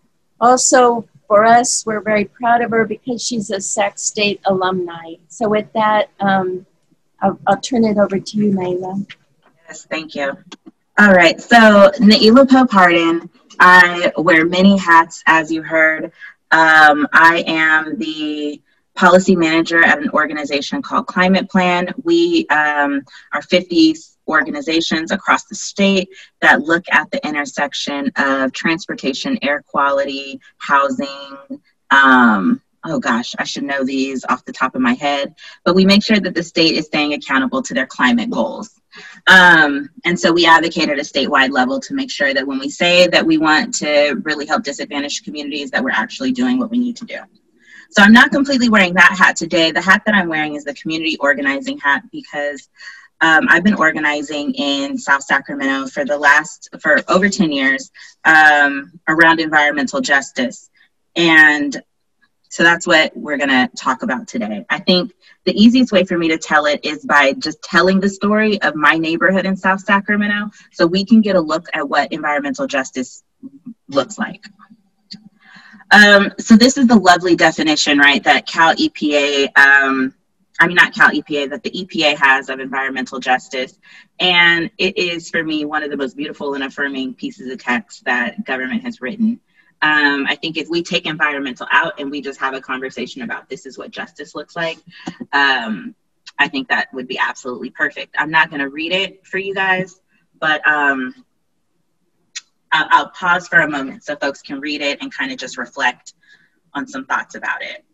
Also, for us, we're very proud of her because she's a Sac State alumni. So, with that, um, I'll, I'll turn it over to you, Nailah. Yes, thank you. All right, so Nailah Pope Harden, I wear many hats, as you heard. Um, I am the policy manager at an organization called Climate Plan. We um, are 50 organizations across the state that look at the intersection of transportation, air quality, housing, um, oh gosh, I should know these off the top of my head, but we make sure that the state is staying accountable to their climate goals. Um, and so we advocate at a statewide level to make sure that when we say that we want to really help disadvantaged communities, that we're actually doing what we need to do. So I'm not completely wearing that hat today. The hat that I'm wearing is the community organizing hat because um, I've been organizing in South Sacramento for the last, for over 10 years um, around environmental justice. And so that's what we're going to talk about today. I think the easiest way for me to tell it is by just telling the story of my neighborhood in South Sacramento so we can get a look at what environmental justice looks like. Um, so this is the lovely definition, right, that Cal EPA, um, I mean, not Cal EPA, that the EPA has of environmental justice. And it is, for me, one of the most beautiful and affirming pieces of text that government has written. Um, I think if we take environmental out and we just have a conversation about this is what justice looks like, um, I think that would be absolutely perfect. I'm not going to read it for you guys, but um, I'll, I'll pause for a moment so folks can read it and kind of just reflect on some thoughts about it.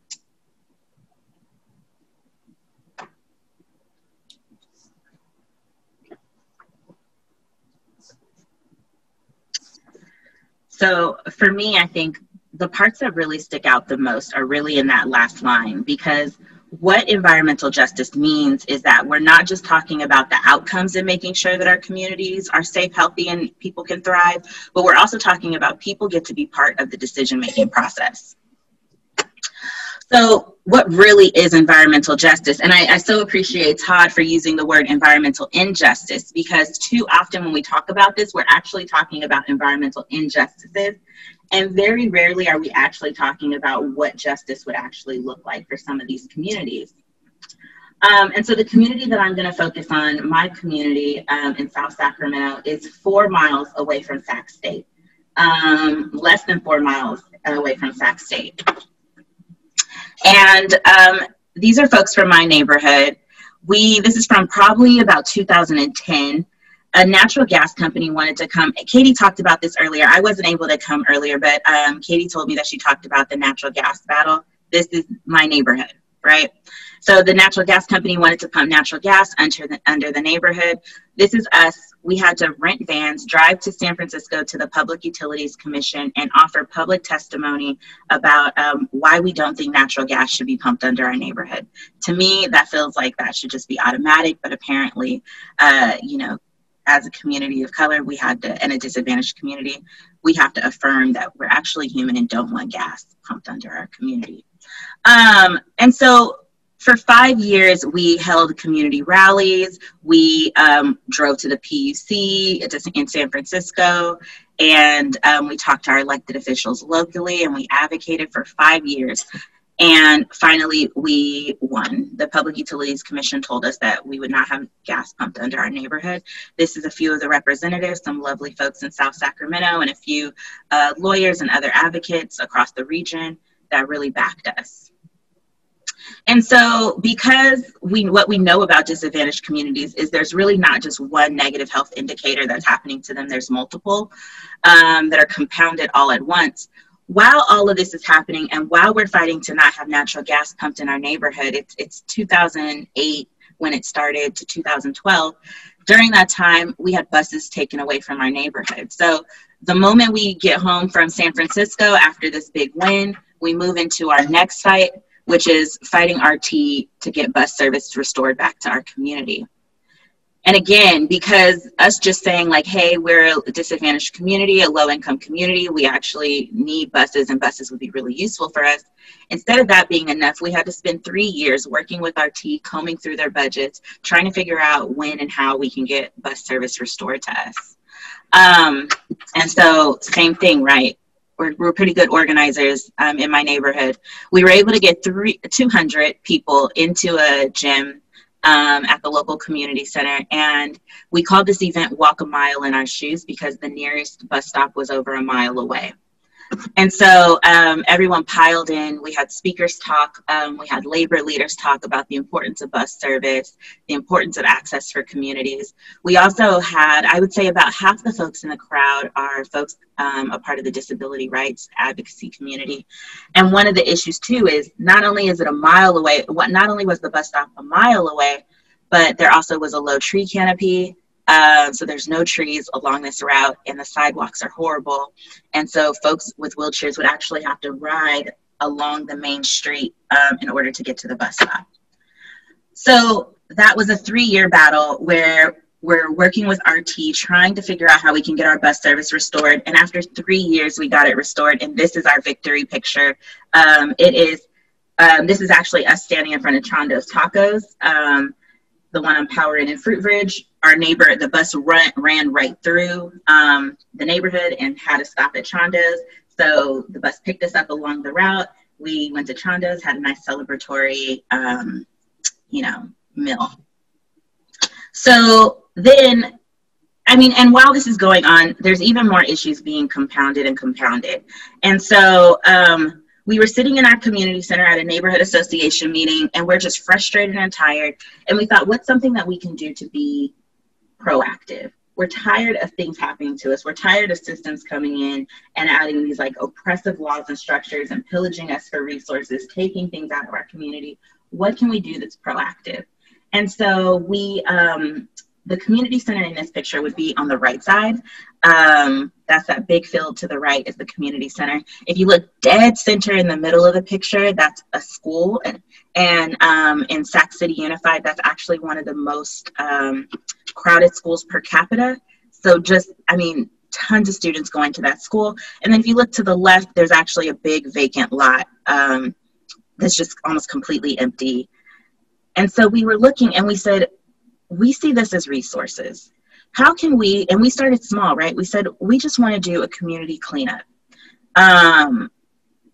So for me, I think the parts that really stick out the most are really in that last line because what environmental justice means is that we're not just talking about the outcomes and making sure that our communities are safe, healthy, and people can thrive, but we're also talking about people get to be part of the decision making process. So, what really is environmental justice? And I, I, so appreciate Todd for using the word environmental injustice because too often when we talk about this, we're actually talking about environmental injustices. And very rarely are we actually talking about what justice would actually look like for some of these communities. Um, and so the community that I'm going to focus on, my community um, in South Sacramento, is four miles away from Sac State, um, less than four miles away from Sac State. And um, these are folks from my neighborhood. We, this is from probably about 2010. A natural gas company wanted to come. Katie talked about this earlier. I wasn't able to come earlier, but um, Katie told me that she talked about the natural gas battle. This is my neighborhood, right? So the natural gas company wanted to pump natural gas under the, under the neighborhood. This is us. We had to rent vans, drive to San Francisco to the Public Utilities Commission, and offer public testimony about um, why we don't think natural gas should be pumped under our neighborhood. To me, that feels like that should just be automatic, but apparently, uh, you know, as a community of color, we had to, and a disadvantaged community, we have to affirm that we're actually human and don't want gas pumped under our community. Um, and so for five years, we held community rallies. We um, drove to the PUC in San Francisco, and um, we talked to our elected officials locally, and we advocated for five years. And finally, we won. The Public Utilities Commission told us that we would not have gas pumped under our neighborhood. This is a few of the representatives, some lovely folks in South Sacramento, and a few uh, lawyers and other advocates across the region that really backed us. And so, because we what we know about disadvantaged communities is there's really not just one negative health indicator that's happening to them. There's multiple um, that are compounded all at once. While all of this is happening, and while we're fighting to not have natural gas pumped in our neighborhood, it's it's 2008 when it started to 2012. During that time, we had buses taken away from our neighborhood. So the moment we get home from San Francisco after this big win, we move into our next site which is fighting RT to get bus service restored back to our community. And again, because us just saying like, hey, we're a disadvantaged community, a low income community, we actually need buses and buses would be really useful for us. Instead of that being enough, we had to spend three years working with RT, combing through their budgets, trying to figure out when and how we can get bus service restored to us. Um, and so same thing, right? We're, we're pretty good organizers um, in my neighborhood. We were able to get three, 200 people into a gym um, at the local community center. And we called this event Walk a Mile in Our Shoes because the nearest bus stop was over a mile away. And so um, everyone piled in. We had speakers talk, um, we had labor leaders talk about the importance of bus service, the importance of access for communities. We also had, I would say, about half the folks in the crowd are folks um, a part of the disability rights advocacy community. And one of the issues, too, is not only is it a mile away, what not only was the bus stop a mile away, but there also was a low tree canopy um, so there's no trees along this route, and the sidewalks are horrible. And so folks with wheelchairs would actually have to ride along the main street um, in order to get to the bus stop. So that was a three-year battle where we're working with RT, trying to figure out how we can get our bus service restored. And after three years, we got it restored. And this is our victory picture. Um, it is. Um, this is actually us standing in front of Chando's Tacos. Um, the one on Power Inn and Fruitridge. Our neighbor, the bus run, ran right through um, the neighborhood and had to stop at Chando's. So the bus picked us up along the route. We went to Chando's, had a nice celebratory, um, you know, meal. So then, I mean, and while this is going on, there's even more issues being compounded and compounded. And so, um, we were sitting in our community center at a neighborhood association meeting and we're just frustrated and tired and we thought what's something that we can do to be proactive. We're tired of things happening to us. We're tired of systems coming in and adding these like oppressive laws and structures and pillaging us for resources taking things out of our community. What can we do that's proactive? And so we um, the community center in this picture would be on the right side. Um, that's that big field to the right is the community center. If you look dead center in the middle of the picture, that's a school. And, and um, in Sac City Unified, that's actually one of the most um, crowded schools per capita. So just, I mean, tons of students going to that school. And then if you look to the left, there's actually a big vacant lot um, that's just almost completely empty. And so we were looking and we said, we see this as resources. How can we, and we started small, right? We said, we just want to do a community cleanup. Um,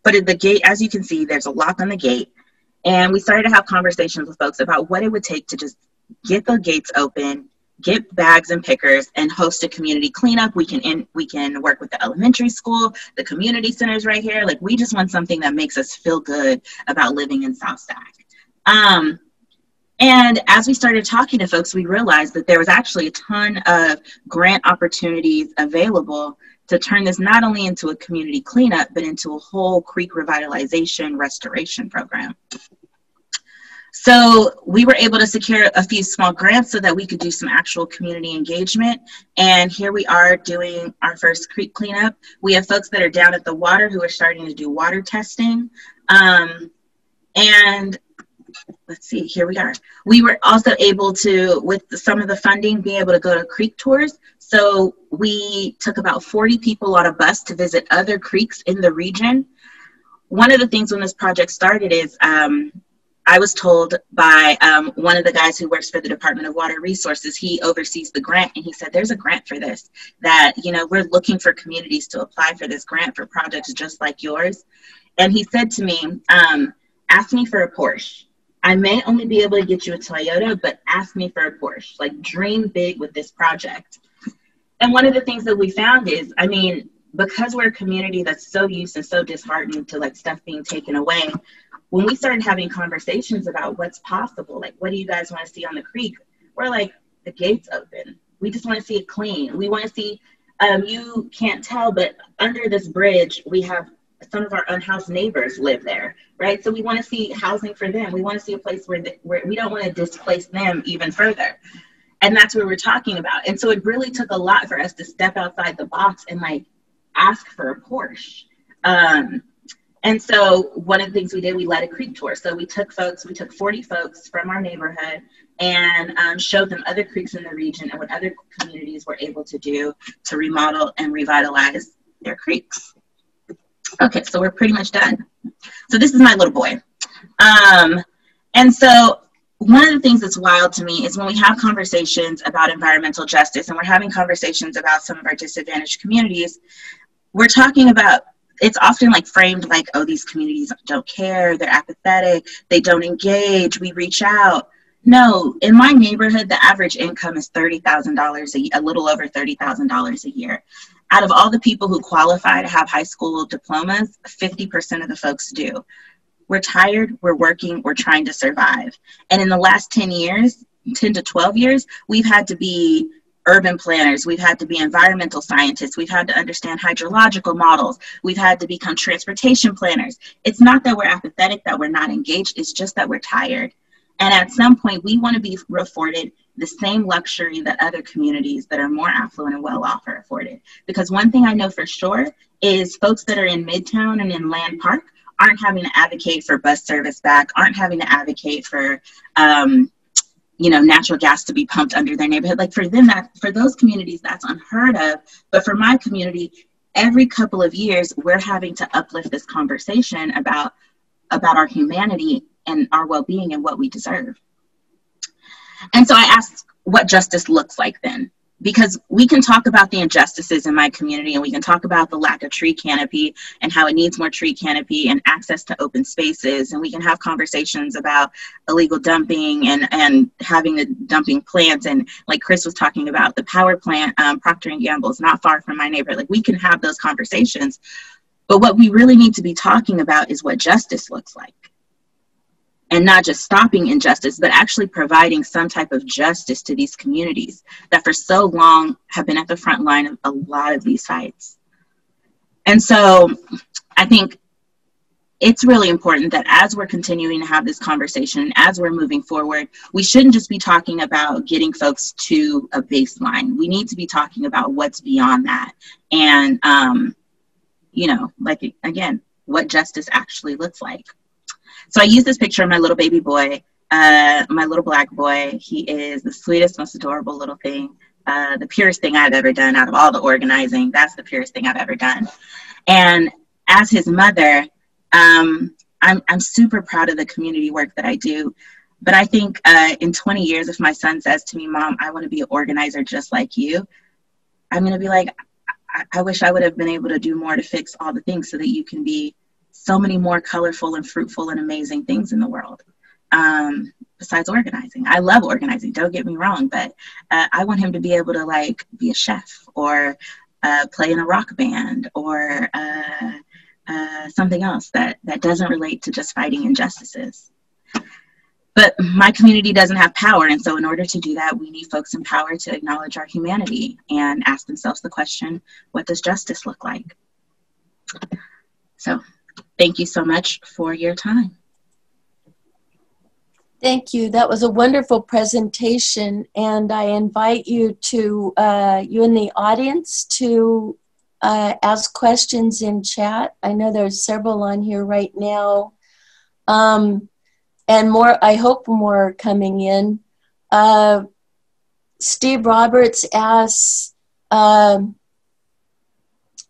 but at the gate, as you can see, there's a lock on the gate. And we started to have conversations with folks about what it would take to just get the gates open, get bags and pickers, and host a community cleanup. We can in, we can work with the elementary school, the community centers right here. Like we just want something that makes us feel good about living in South Sac. Um, and as we started talking to folks, we realized that there was actually a ton of grant opportunities available to turn this not only into a community cleanup, but into a whole creek revitalization restoration program. So we were able to secure a few small grants so that we could do some actual community engagement. And here we are doing our first creek cleanup. We have folks that are down at the water who are starting to do water testing. Um, and let's see, here we are. We were also able to, with some of the funding, be able to go to creek tours. So we took about 40 people on a bus to visit other creeks in the region. One of the things when this project started is um, I was told by um, one of the guys who works for the Department of Water Resources, he oversees the grant, and he said, There's a grant for this, that, you know, we're looking for communities to apply for this grant for projects just like yours. And he said to me, um, Ask me for a Porsche. I may only be able to get you a Toyota, but ask me for a Porsche. Like dream big with this project. And one of the things that we found is, I mean, because we're a community that's so used and so disheartened to like stuff being taken away, when we started having conversations about what's possible, like what do you guys want to see on the creek, we're like, the gate's open. We just want to see it clean. We want to see, um, you can't tell, but under this bridge, we have some of our unhoused neighbors live there, right? So we want to see housing for them. We want to see a place where, the, where we don't want to displace them even further. And that's what we're talking about. And so it really took a lot for us to step outside the box and like ask for a Porsche. Um, and so one of the things we did, we led a creek tour. So we took folks, we took 40 folks from our neighborhood and um, showed them other creeks in the region and what other communities were able to do to remodel and revitalize their creeks. Okay, so we're pretty much done. So this is my little boy. Um, and so one of the things that's wild to me is when we have conversations about environmental justice and we're having conversations about some of our disadvantaged communities, we're talking about it's often like framed like, oh, these communities don't care, they're apathetic, they don't engage, we reach out. No, in my neighborhood, the average income is $30,000 a, a little over $30,000 a year. Out of all the people who qualify to have high school diplomas, 50% of the folks do. We're tired, we're working, we're trying to survive. And in the last 10 years, 10 to 12 years, we've had to be urban planners, we've had to be environmental scientists, we've had to understand hydrological models, we've had to become transportation planners. It's not that we're apathetic, that we're not engaged, it's just that we're tired. And at some point, we want to be afforded the same luxury that other communities that are more affluent and well off are afforded. Because one thing I know for sure is folks that are in Midtown and in Land Park aren't having to advocate for bus service back, aren't having to advocate for um, you know natural gas to be pumped under their neighborhood. Like for them that for those communities that's unheard of. But for my community every couple of years we're having to uplift this conversation about about our humanity and our well-being and what we deserve and so i asked what justice looks like then because we can talk about the injustices in my community and we can talk about the lack of tree canopy and how it needs more tree canopy and access to open spaces and we can have conversations about illegal dumping and and having the dumping plants. And like chris was talking about the power plant um, procter and gamble is not far from my neighborhood. Like we can have those conversations. But what we really need to be talking about is what justice looks like and not just stopping injustice, but actually providing some type of justice to these communities that for so long have been at the front line of a lot of these fights. And so I think it's really important that as we're continuing to have this conversation, as we're moving forward, we shouldn't just be talking about getting folks to a baseline. We need to be talking about what's beyond that. And, um, you know, like, again, what justice actually looks like. So I use this picture of my little baby boy, uh, my little black boy. He is the sweetest, most adorable little thing. Uh, the purest thing I've ever done out of all the organizing. That's the purest thing I've ever done. And as his mother, um, I'm, I'm super proud of the community work that I do. But I think uh, in 20 years, if my son says to me, Mom, I want to be an organizer just like you, I'm going to be like, I-, I wish I would have been able to do more to fix all the things so that you can be so many more colorful and fruitful and amazing things in the world um, besides organizing. I love organizing, don't get me wrong, but uh, I want him to be able to like be a chef or uh, play in a rock band or uh, uh something else that, that doesn't relate to just fighting injustices. But my community doesn't have power, and so in order to do that, we need folks in power to acknowledge our humanity and ask themselves the question what does justice look like? So thank you so much for your time. Thank you. That was a wonderful presentation, and I invite you to uh, you in the audience to uh, ask questions in chat. I know there's several on here right now, um, and more. I hope more coming in. Uh, Steve Roberts asks. Um,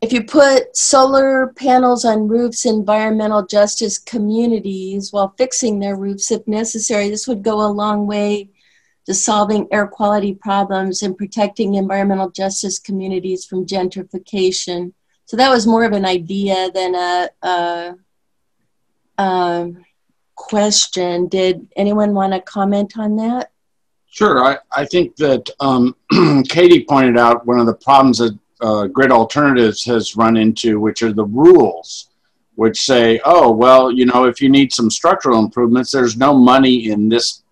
if you put solar panels on roofs, environmental justice communities while fixing their roofs if necessary, this would go a long way to solving air quality problems and protecting environmental justice communities from gentrification. So that was more of an idea than a, a, a question. Did anyone want to comment on that? Sure. I, I think that um, Katie pointed out one of the problems that uh, Grid Alternatives has run into, which are the rules which say, oh, well, you know, if you need some structural improvements, there's no money in this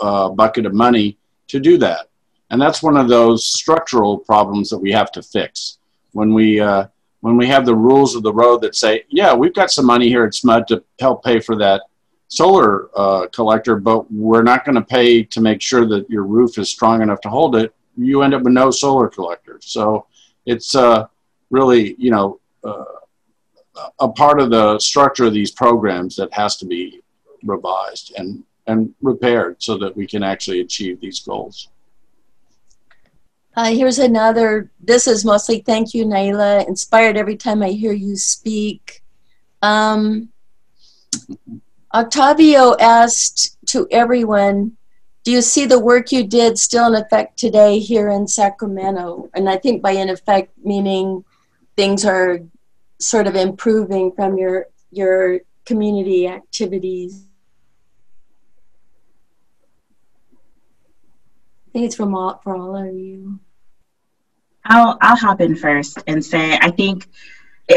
uh, bucket of money to do that. And that's one of those structural problems that we have to fix. When we, uh, when we have the rules of the road that say, yeah, we've got some money here at SMUD to help pay for that solar uh, collector, but we're not going to pay to make sure that your roof is strong enough to hold it, you end up with no solar collector. So it's uh, really, you know, uh, a part of the structure of these programs that has to be revised and, and repaired so that we can actually achieve these goals. Uh, here's another, this is mostly thank you, Nailah. Inspired every time I hear you speak. Um, Octavio asked to everyone, do you see the work you did still in effect today here in Sacramento? And I think by in effect, meaning things are sort of improving from your, your community activities. I think it's from all, for all of you. I'll I'll hop in first and say I think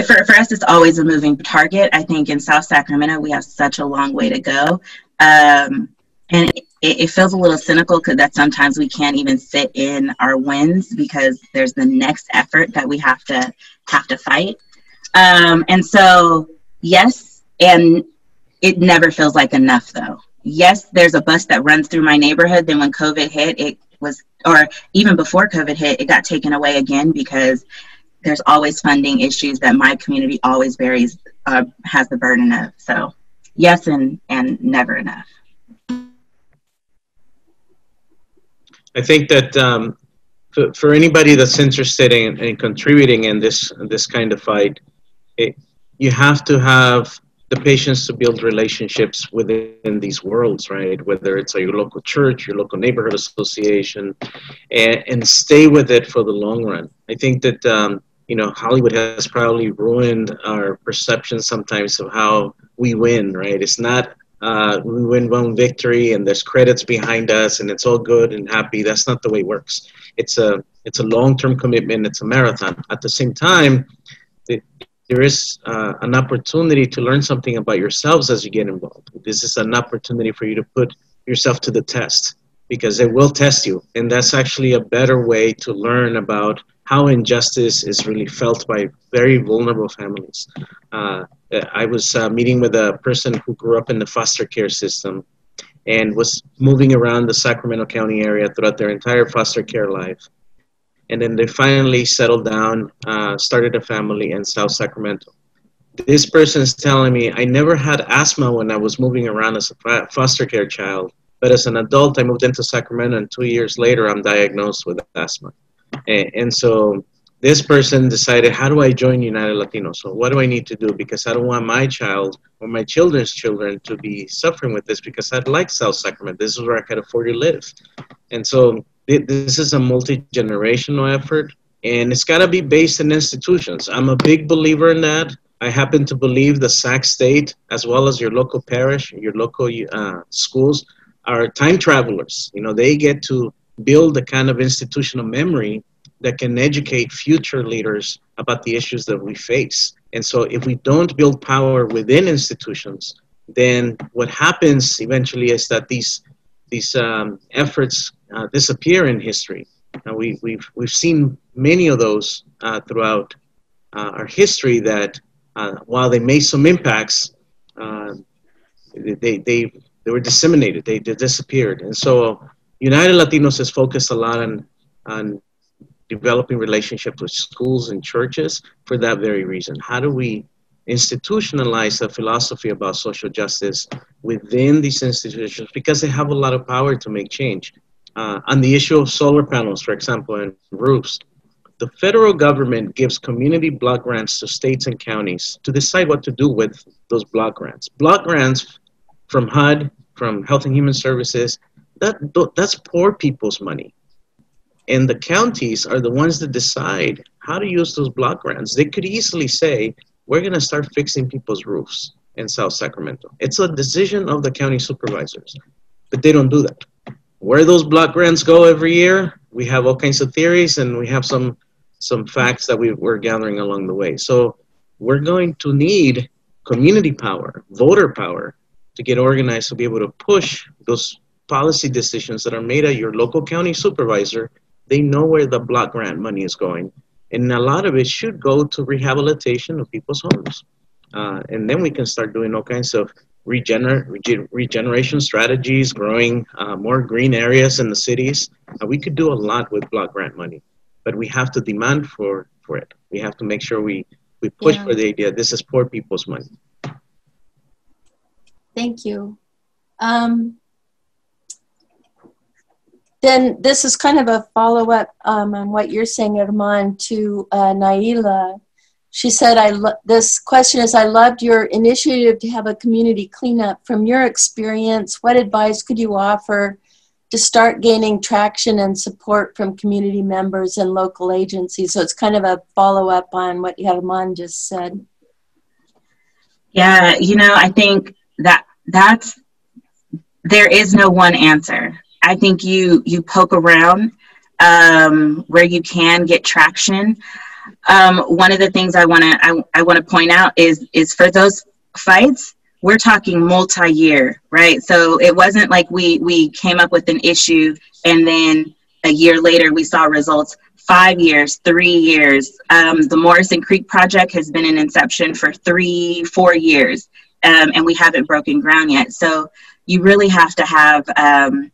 for for us it's always a moving target. I think in South Sacramento we have such a long way to go, um, and it, it, feels a little cynical because that sometimes we can't even sit in our wins because there's the next effort that we have to have to fight. Um, and so yes, and it never feels like enough though. Yes, there's a bus that runs through my neighborhood. Then when COVID hit, it was, or even before COVID hit, it got taken away again because there's always funding issues that my community always bears, uh, has the burden of. So yes, and, and never enough. I think that um, for, for anybody that's interested in, in contributing in this, this kind of fight, it, you have to have the patience to build relationships within these worlds, right? Whether it's your local church, your local neighborhood association, and, and stay with it for the long run. I think that, um, you know, Hollywood has probably ruined our perception sometimes of how we win, right? It's not uh, we win one victory and there's credits behind us and it's all good and happy. That's not the way it works. It's a it's a long term commitment. It's a marathon. At the same time, there is uh, an opportunity to learn something about yourselves as you get involved. This is an opportunity for you to put yourself to the test because it will test you. And that's actually a better way to learn about how injustice is really felt by very vulnerable families. Uh, I was uh, meeting with a person who grew up in the foster care system and was moving around the Sacramento County area throughout their entire foster care life and then they finally settled down, uh, started a family in South Sacramento. This person is telling me, I never had asthma when I was moving around as a foster care child, but as an adult, I moved into Sacramento, and two years later, I'm diagnosed with asthma. And, and so this person decided, how do I join United Latinos? So what do I need to do? Because I don't want my child or my children's children to be suffering with this because I'd like South Sacramento. This is where I could afford to live. And so this is a multi-generational effort and it's got to be based in institutions i'm a big believer in that i happen to believe the sac state as well as your local parish your local uh, schools are time travelers you know they get to build the kind of institutional memory that can educate future leaders about the issues that we face and so if we don't build power within institutions then what happens eventually is that these these um, efforts uh, disappear in history. We, we've, we've seen many of those uh, throughout uh, our history that uh, while they made some impacts, uh, they, they, they were disseminated, they, they disappeared. And so United Latinos has focused a lot on, on developing relationships with schools and churches for that very reason. How do we institutionalize a philosophy about social justice within these institutions because they have a lot of power to make change. Uh, on the issue of solar panels, for example, and roofs, the federal government gives community block grants to states and counties to decide what to do with those block grants. Block grants from HUD, from Health and Human Services, that, that's poor people's money. And the counties are the ones that decide how to use those block grants. They could easily say, we're going to start fixing people's roofs in South Sacramento. It's a decision of the county supervisors, but they don't do that. Where those block grants go every year, we have all kinds of theories and we have some some facts that we, we're gathering along the way. So we're going to need community power, voter power to get organized to be able to push those policy decisions that are made at your local county supervisor. They know where the block grant money is going. And a lot of it should go to rehabilitation of people's homes. Uh, and then we can start doing all kinds of regener- rege- regeneration strategies, growing uh, more green areas in the cities. Uh, we could do a lot with block grant money, but we have to demand for, for it. We have to make sure we, we push Yeah. for the idea this is poor people's money. Thank you. Um, then this is kind of a follow up um, on what you're saying, Herman, to uh, Nailah. She said, "I lo- this question is I loved your initiative to have a community cleanup. From your experience, what advice could you offer to start gaining traction and support from community members and local agencies?" So it's kind of a follow up on what Herman just said. Yeah, you know, I think that that's there is no one answer. I think you you poke around um, where you can get traction. Um, one of the things I want to I, I want to point out is is for those fights we're talking multi-year, right? So it wasn't like we we came up with an issue and then a year later we saw results. Five years, three years. Um, the Morrison Creek project has been in inception for three, four years, um, and we haven't broken ground yet. So you really have to have um,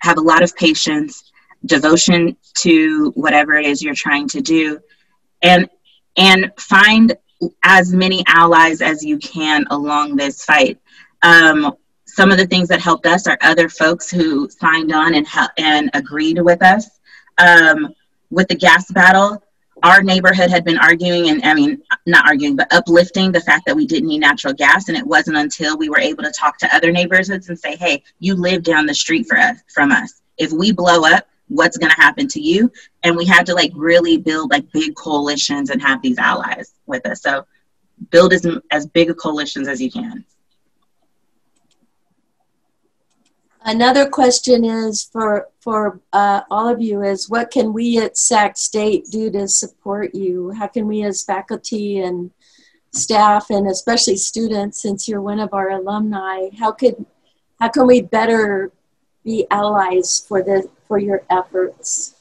have a lot of patience, devotion to whatever it is you're trying to do, and and find as many allies as you can along this fight. Um, some of the things that helped us are other folks who signed on and and agreed with us. Um, with the gas battle, our neighborhood had been arguing and I mean not arguing but uplifting the fact that we didn't need natural gas and it wasn't until we were able to talk to other neighborhoods and say, "Hey, you live down the street for us from us. If we blow up, what's going to happen to you?" And we had to like really build like big coalitions and have these allies with us. So build as as big a coalitions as you can. Another question is for for uh, all of you is what can we at Sac State do to support you? How can we as faculty and staff and especially students, since you're one of our alumni, how could how can we better be allies for the for your efforts?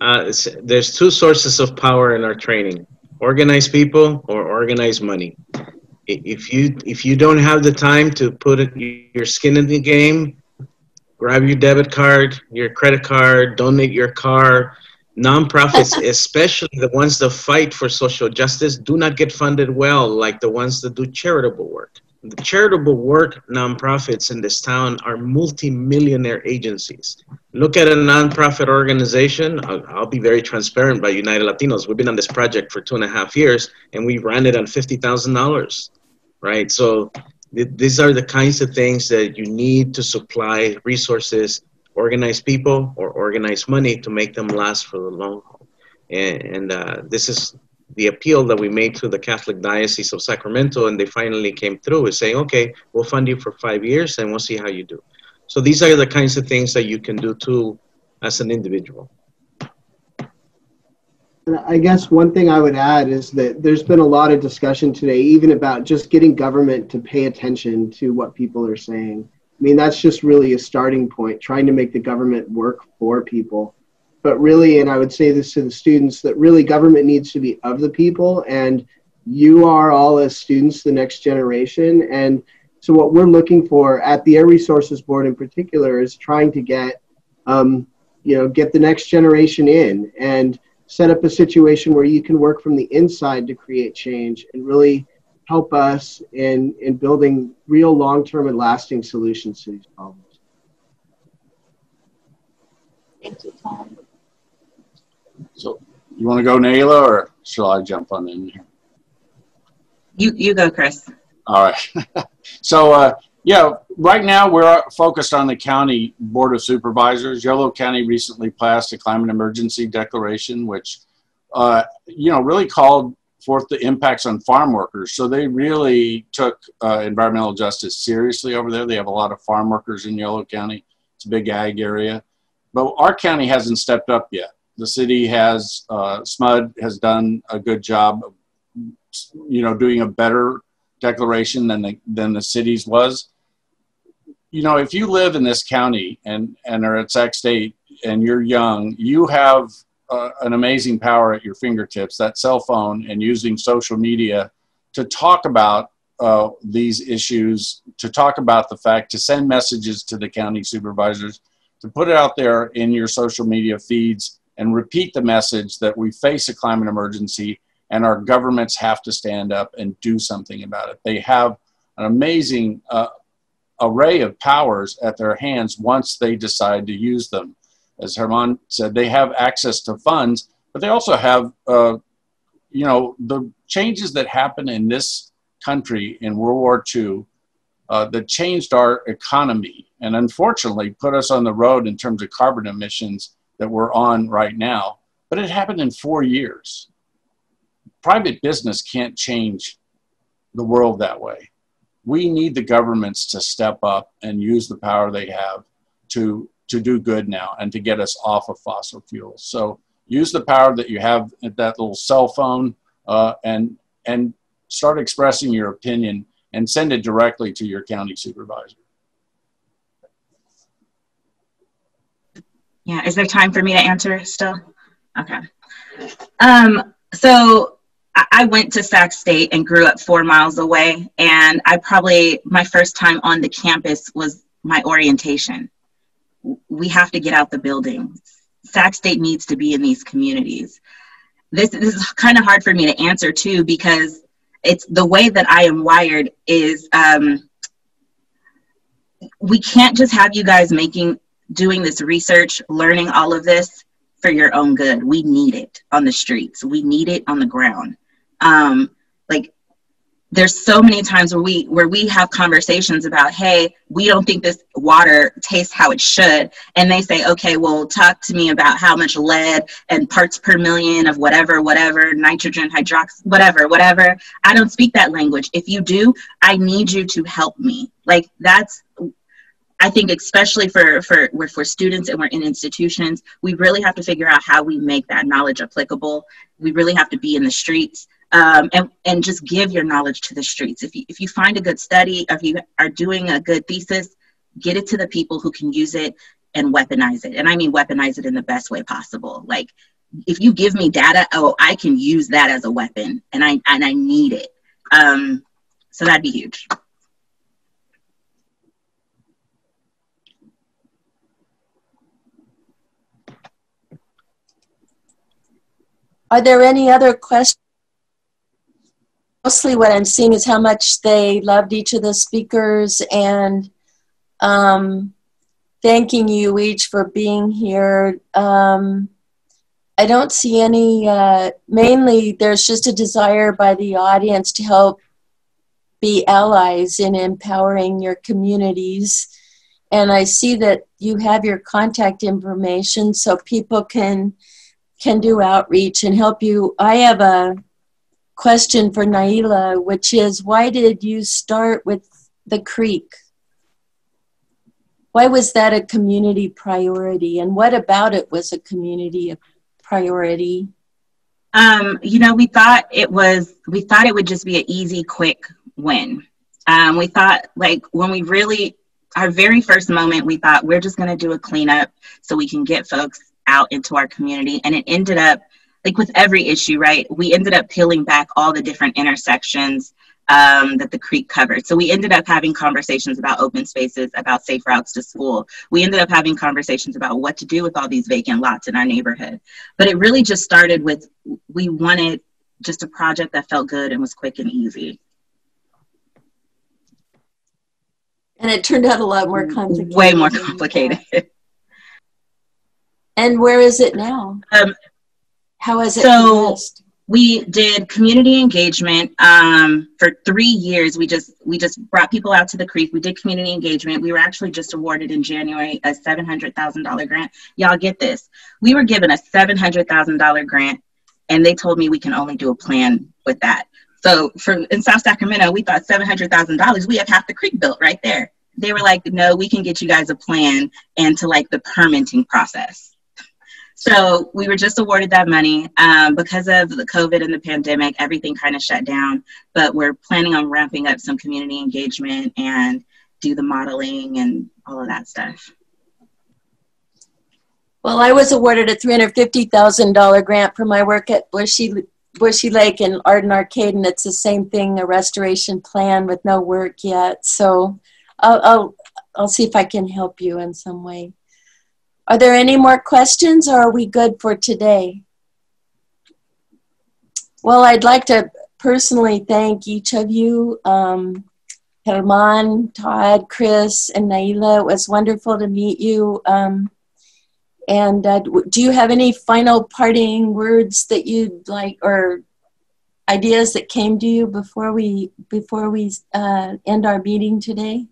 Uh, there's two sources of power in our training: organized people or organize money. If you if you don't have the time to put your skin in the game, grab your debit card, your credit card, donate your car. Nonprofits, especially the ones that fight for social justice, do not get funded well like the ones that do charitable work. The charitable work nonprofits in this town are multi-millionaire agencies. Look at a nonprofit organization. I'll, I'll be very transparent by United Latinos. We've been on this project for two and a half years, and we ran it on fifty thousand dollars, right? So th- these are the kinds of things that you need to supply resources, organize people, or organize money to make them last for the long haul. And, and uh, this is the appeal that we made to the Catholic Diocese of Sacramento, and they finally came through is saying, "Okay, we'll fund you for five years, and we'll see how you do." So these are the kinds of things that you can do too as an individual. I guess one thing I would add is that there's been a lot of discussion today, even about just getting government to pay attention to what people are saying. I mean, that's just really a starting point, trying to make the government work for people. But really, and I would say this to the students, that really government needs to be of the people, and you are all as students the next generation. And so, what we're looking for at the Air Resources Board in particular is trying to get, um, you know, get the next generation in and set up a situation where you can work from the inside to create change and really help us in in building real long-term and lasting solutions to these problems. Thank you, Tom. So you want to go, Nailah, or shall I jump on in here? You you go, Chris. All right. so, uh, yeah, right now we're focused on the county board of supervisors. Yolo County recently passed a climate emergency declaration, which, uh, you know, really called forth the impacts on farm workers. So they really took uh, environmental justice seriously over there. They have a lot of farm workers in Yolo County. It's a big ag area, but our county hasn't stepped up yet. The city has, uh, SMUD has done a good job of, you know, doing a better declaration than the, than the city's was. You know, if you live in this county and, and are at Sac State and you're young, you have uh, an amazing power at your fingertips, that cell phone and using social media to talk about uh, these issues, to talk about the fact, to send messages to the county supervisors, to put it out there in your social media feeds and repeat the message that we face a climate emergency and our governments have to stand up and do something about it. They have an amazing uh, array of powers at their hands once they decide to use them. As Herman said, they have access to funds, but they also have, uh, you know, the changes that happened in this country in World War II uh, that changed our economy and unfortunately put us on the road in terms of carbon emissions that we're on right now. But it happened in four years. Private business can't change the world that way. We need the governments to step up and use the power they have to, to do good now and to get us off of fossil fuels. So use the power that you have at that little cell phone uh, and, and start expressing your opinion and send it directly to your county supervisor. Yeah, is there time for me to answer still? Okay. Um, so I went to Sac State and grew up four miles away, and I probably, my first time on the campus was my orientation. We have to get out the building. Sac State needs to be in these communities. This, this is kind of hard for me to answer too because it's the way that I am wired is um, we can't just have you guys making doing this research, learning all of this for your own good. We need it on the streets. We need it on the ground. Um, like there's so many times where we where we have conversations about hey we don't think this water tastes how it should and they say okay well talk to me about how much lead and parts per million of whatever whatever nitrogen hydrox whatever whatever i don't speak that language if you do i need you to help me like that's I think especially for for we're for students and we're in institutions, we really have to figure out how we make that knowledge applicable. We really have to be in the streets um, and, and just give your knowledge to the streets. If you, if you find a good study, if you are doing a good thesis, get it to the people who can use it and weaponize it. And I mean weaponize it in the best way possible. Like if you give me data, oh, I can use that as a weapon and I, and I need it. Um, so that'd be huge. Are there any other questions? mostly what I'm seeing is how much they loved each of the speakers and um, thanking you each for being here. Um, I don't see any, uh, mainly there's just a desire by the audience to help be allies in empowering your communities. And I see that you have your contact information so people can can do outreach and help you. I have a question for Nailah, which is why did you start with the creek? Why was that a community priority? And what about it was a community priority? Um, you know, we thought it was, we thought it would just be an easy, quick win. Um, we thought, like, when we really, our very first moment, we thought we're just going to do a cleanup so we can get folks out into our community. And it ended up like with every issue, right? We ended up peeling back all the different intersections um, that the creek covered. So we ended up having conversations about open spaces, about safe routes to school. We ended up having conversations about what to do with all these vacant lots in our neighborhood. But it really just started with we wanted just a project that felt good and was quick and easy. And it turned out a lot more complicated. Way more complicated. and where is it now? Um, how is it? So we did community engagement um, for three years. We just we just brought people out to the creek. We did community engagement. We were actually just awarded in January a seven hundred thousand dollar grant. Y'all get this? We were given a seven hundred thousand dollar grant, and they told me we can only do a plan with that. So for in South Sacramento, we thought seven hundred thousand dollars. We have half the creek built right there. They were like, no, we can get you guys a plan and to like the permitting process. So we were just awarded that money um, because of the COVID and the pandemic. Everything kind of shut down, but we're planning on ramping up some community engagement and do the modeling and all of that stuff. Well, I was awarded a $350,000 grant for my work at Bushy, Bushy Lake and Arden Arcade, and it's the same thing, a restoration plan with no work yet. So I'll, I'll, I'll see if I can help you in some way. Are there any more questions or are we good for today? Well, I'd like to personally thank each of you, um, Herman, Todd, Chris, and Nailah. It was wonderful to meet you. Um, and uh, do you have any final parting words that you'd like, or ideas that came to you before we before we uh, end our meeting today?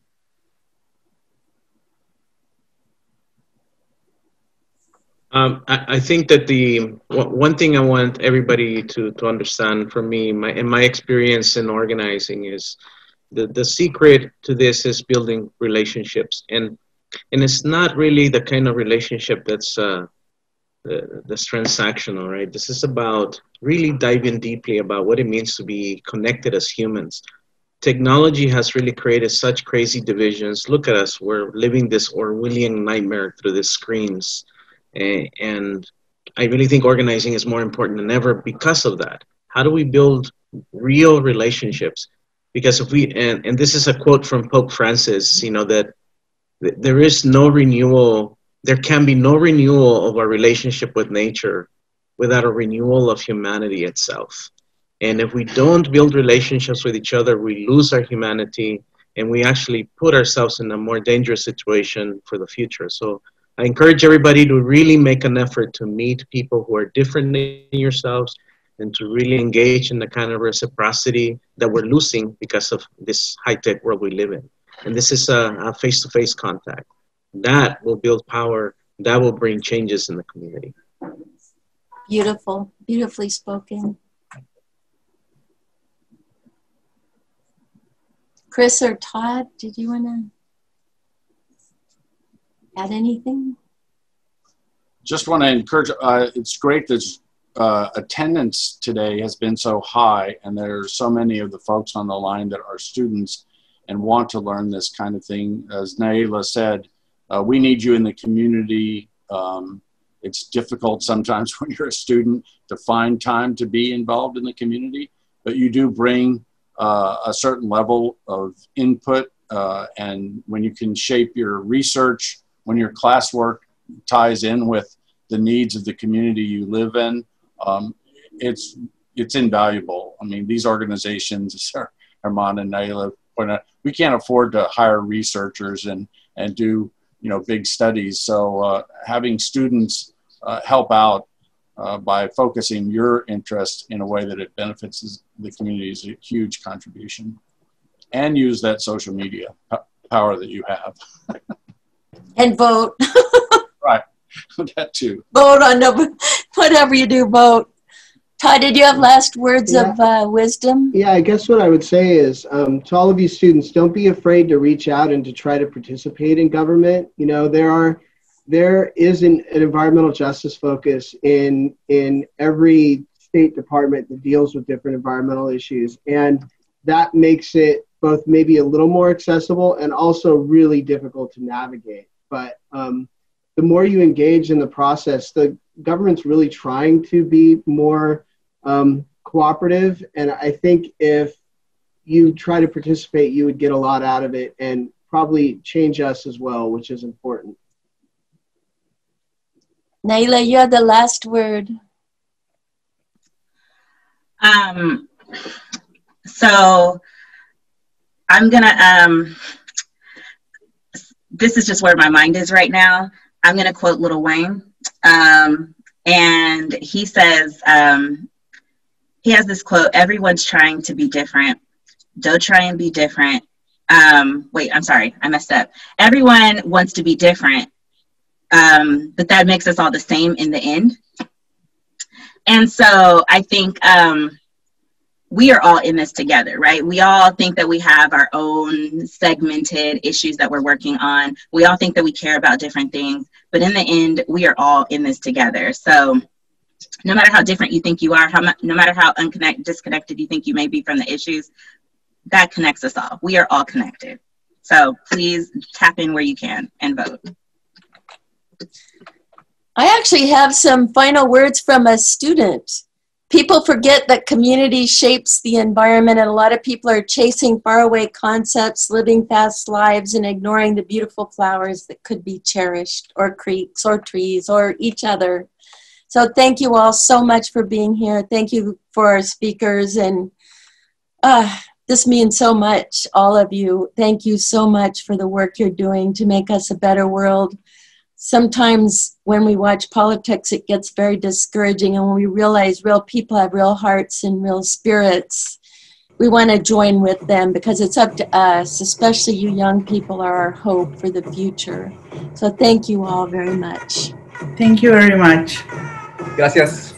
Um, I, I, think that the one thing I want everybody to, to understand from me, my in my experience in organizing, is the, the secret to this is building relationships, and and it's not really the kind of relationship that's uh, that's transactional, right? This is about really diving deeply about what it means to be connected as humans. Technology has really created such crazy divisions. Look at us; we're living this Orwellian nightmare through the screens Eh, and I really think organizing is more important than ever because of that. How do we build real relationships? Because if we, and, and this is a quote from Pope Francis, you know, that there is no renewal, there can be no renewal of our relationship with nature without a renewal of humanity itself. And if we don't build relationships with each other, we lose our humanity and we actually put ourselves in a more dangerous situation for the future. So I encourage everybody to really make an effort to meet people who are different than yourselves and to really engage in the kind of reciprocity that we're losing because of this high-tech world we live in. And this is a face-to-face contact. That will build power. That will bring changes in the community. Beautiful, beautifully spoken. Chris or Todd, did you want to? Add anything? Just want to encourage, uh, it's great that uh, attendance today has been so high and there are so many of the folks on the line that are students and want to learn this kind of thing. As Nailah said, uh, we need you in the community. Um, it's difficult sometimes when you're a student to find time to be involved in the community, but you do bring uh, a certain level of input uh, and when you can shape your research when your classwork ties in with the needs of the community you live in, um, it's it's invaluable. I mean, these organizations, Herman and Nailah we can't afford to hire researchers and and do you know big studies. So uh, having students uh, help out uh, by focusing your interest in a way that it benefits the community is a huge contribution. And use that social media power that you have. and vote. right, that too. Vote on the, whatever you do, vote. Todd, did you have last words yeah. of uh, wisdom? Yeah, I guess what I would say is um, to all of you students, don't be afraid to reach out and to try to participate in government. You know, there are there is an, an environmental justice focus in in every state department that deals with different environmental issues, and that makes it both maybe a little more accessible and also really difficult to navigate but um, the more you engage in the process, the government's really trying to be more um, cooperative. And I think if you try to participate, you would get a lot out of it and probably change us as well, which is important. Nailah, you have the last word. Um, so I'm gonna um, this is just where my mind is right now. I'm to quote Lil Wayne. Um, and he says, um, he has this quote Everyone's trying to be different. Don't try and be different. Um, wait, I'm sorry, I messed up. Everyone wants to be different, um, but that makes us all the same in the end. And so I think um, we are all in this together, right? We all think that we have our own segmented issues that we're working on. We all think that we care about different things, but in the end, we are all in this together. So no matter how different you think you are, how no matter how unconnected, disconnected you think you may be from the issues, that connects us all. We are all connected. So please tap in where you can and vote. I actually have some final words from a student. People forget that community shapes the environment, and a lot of people are chasing faraway concepts, living fast lives, and ignoring the beautiful flowers that could be cherished, or creeks, or trees, or each other. So, thank you all so much for being here. Thank you for our speakers, and uh, this means so much, all of you. Thank you so much for the work you're doing to make us a better world sometimes when we watch politics, it gets very discouraging. And when we realize real people have real hearts and real spirits, we want to join with them because it's up to us, especially you young people, are our hope for the future. So thank you all very much. Thank you very much. Gracias.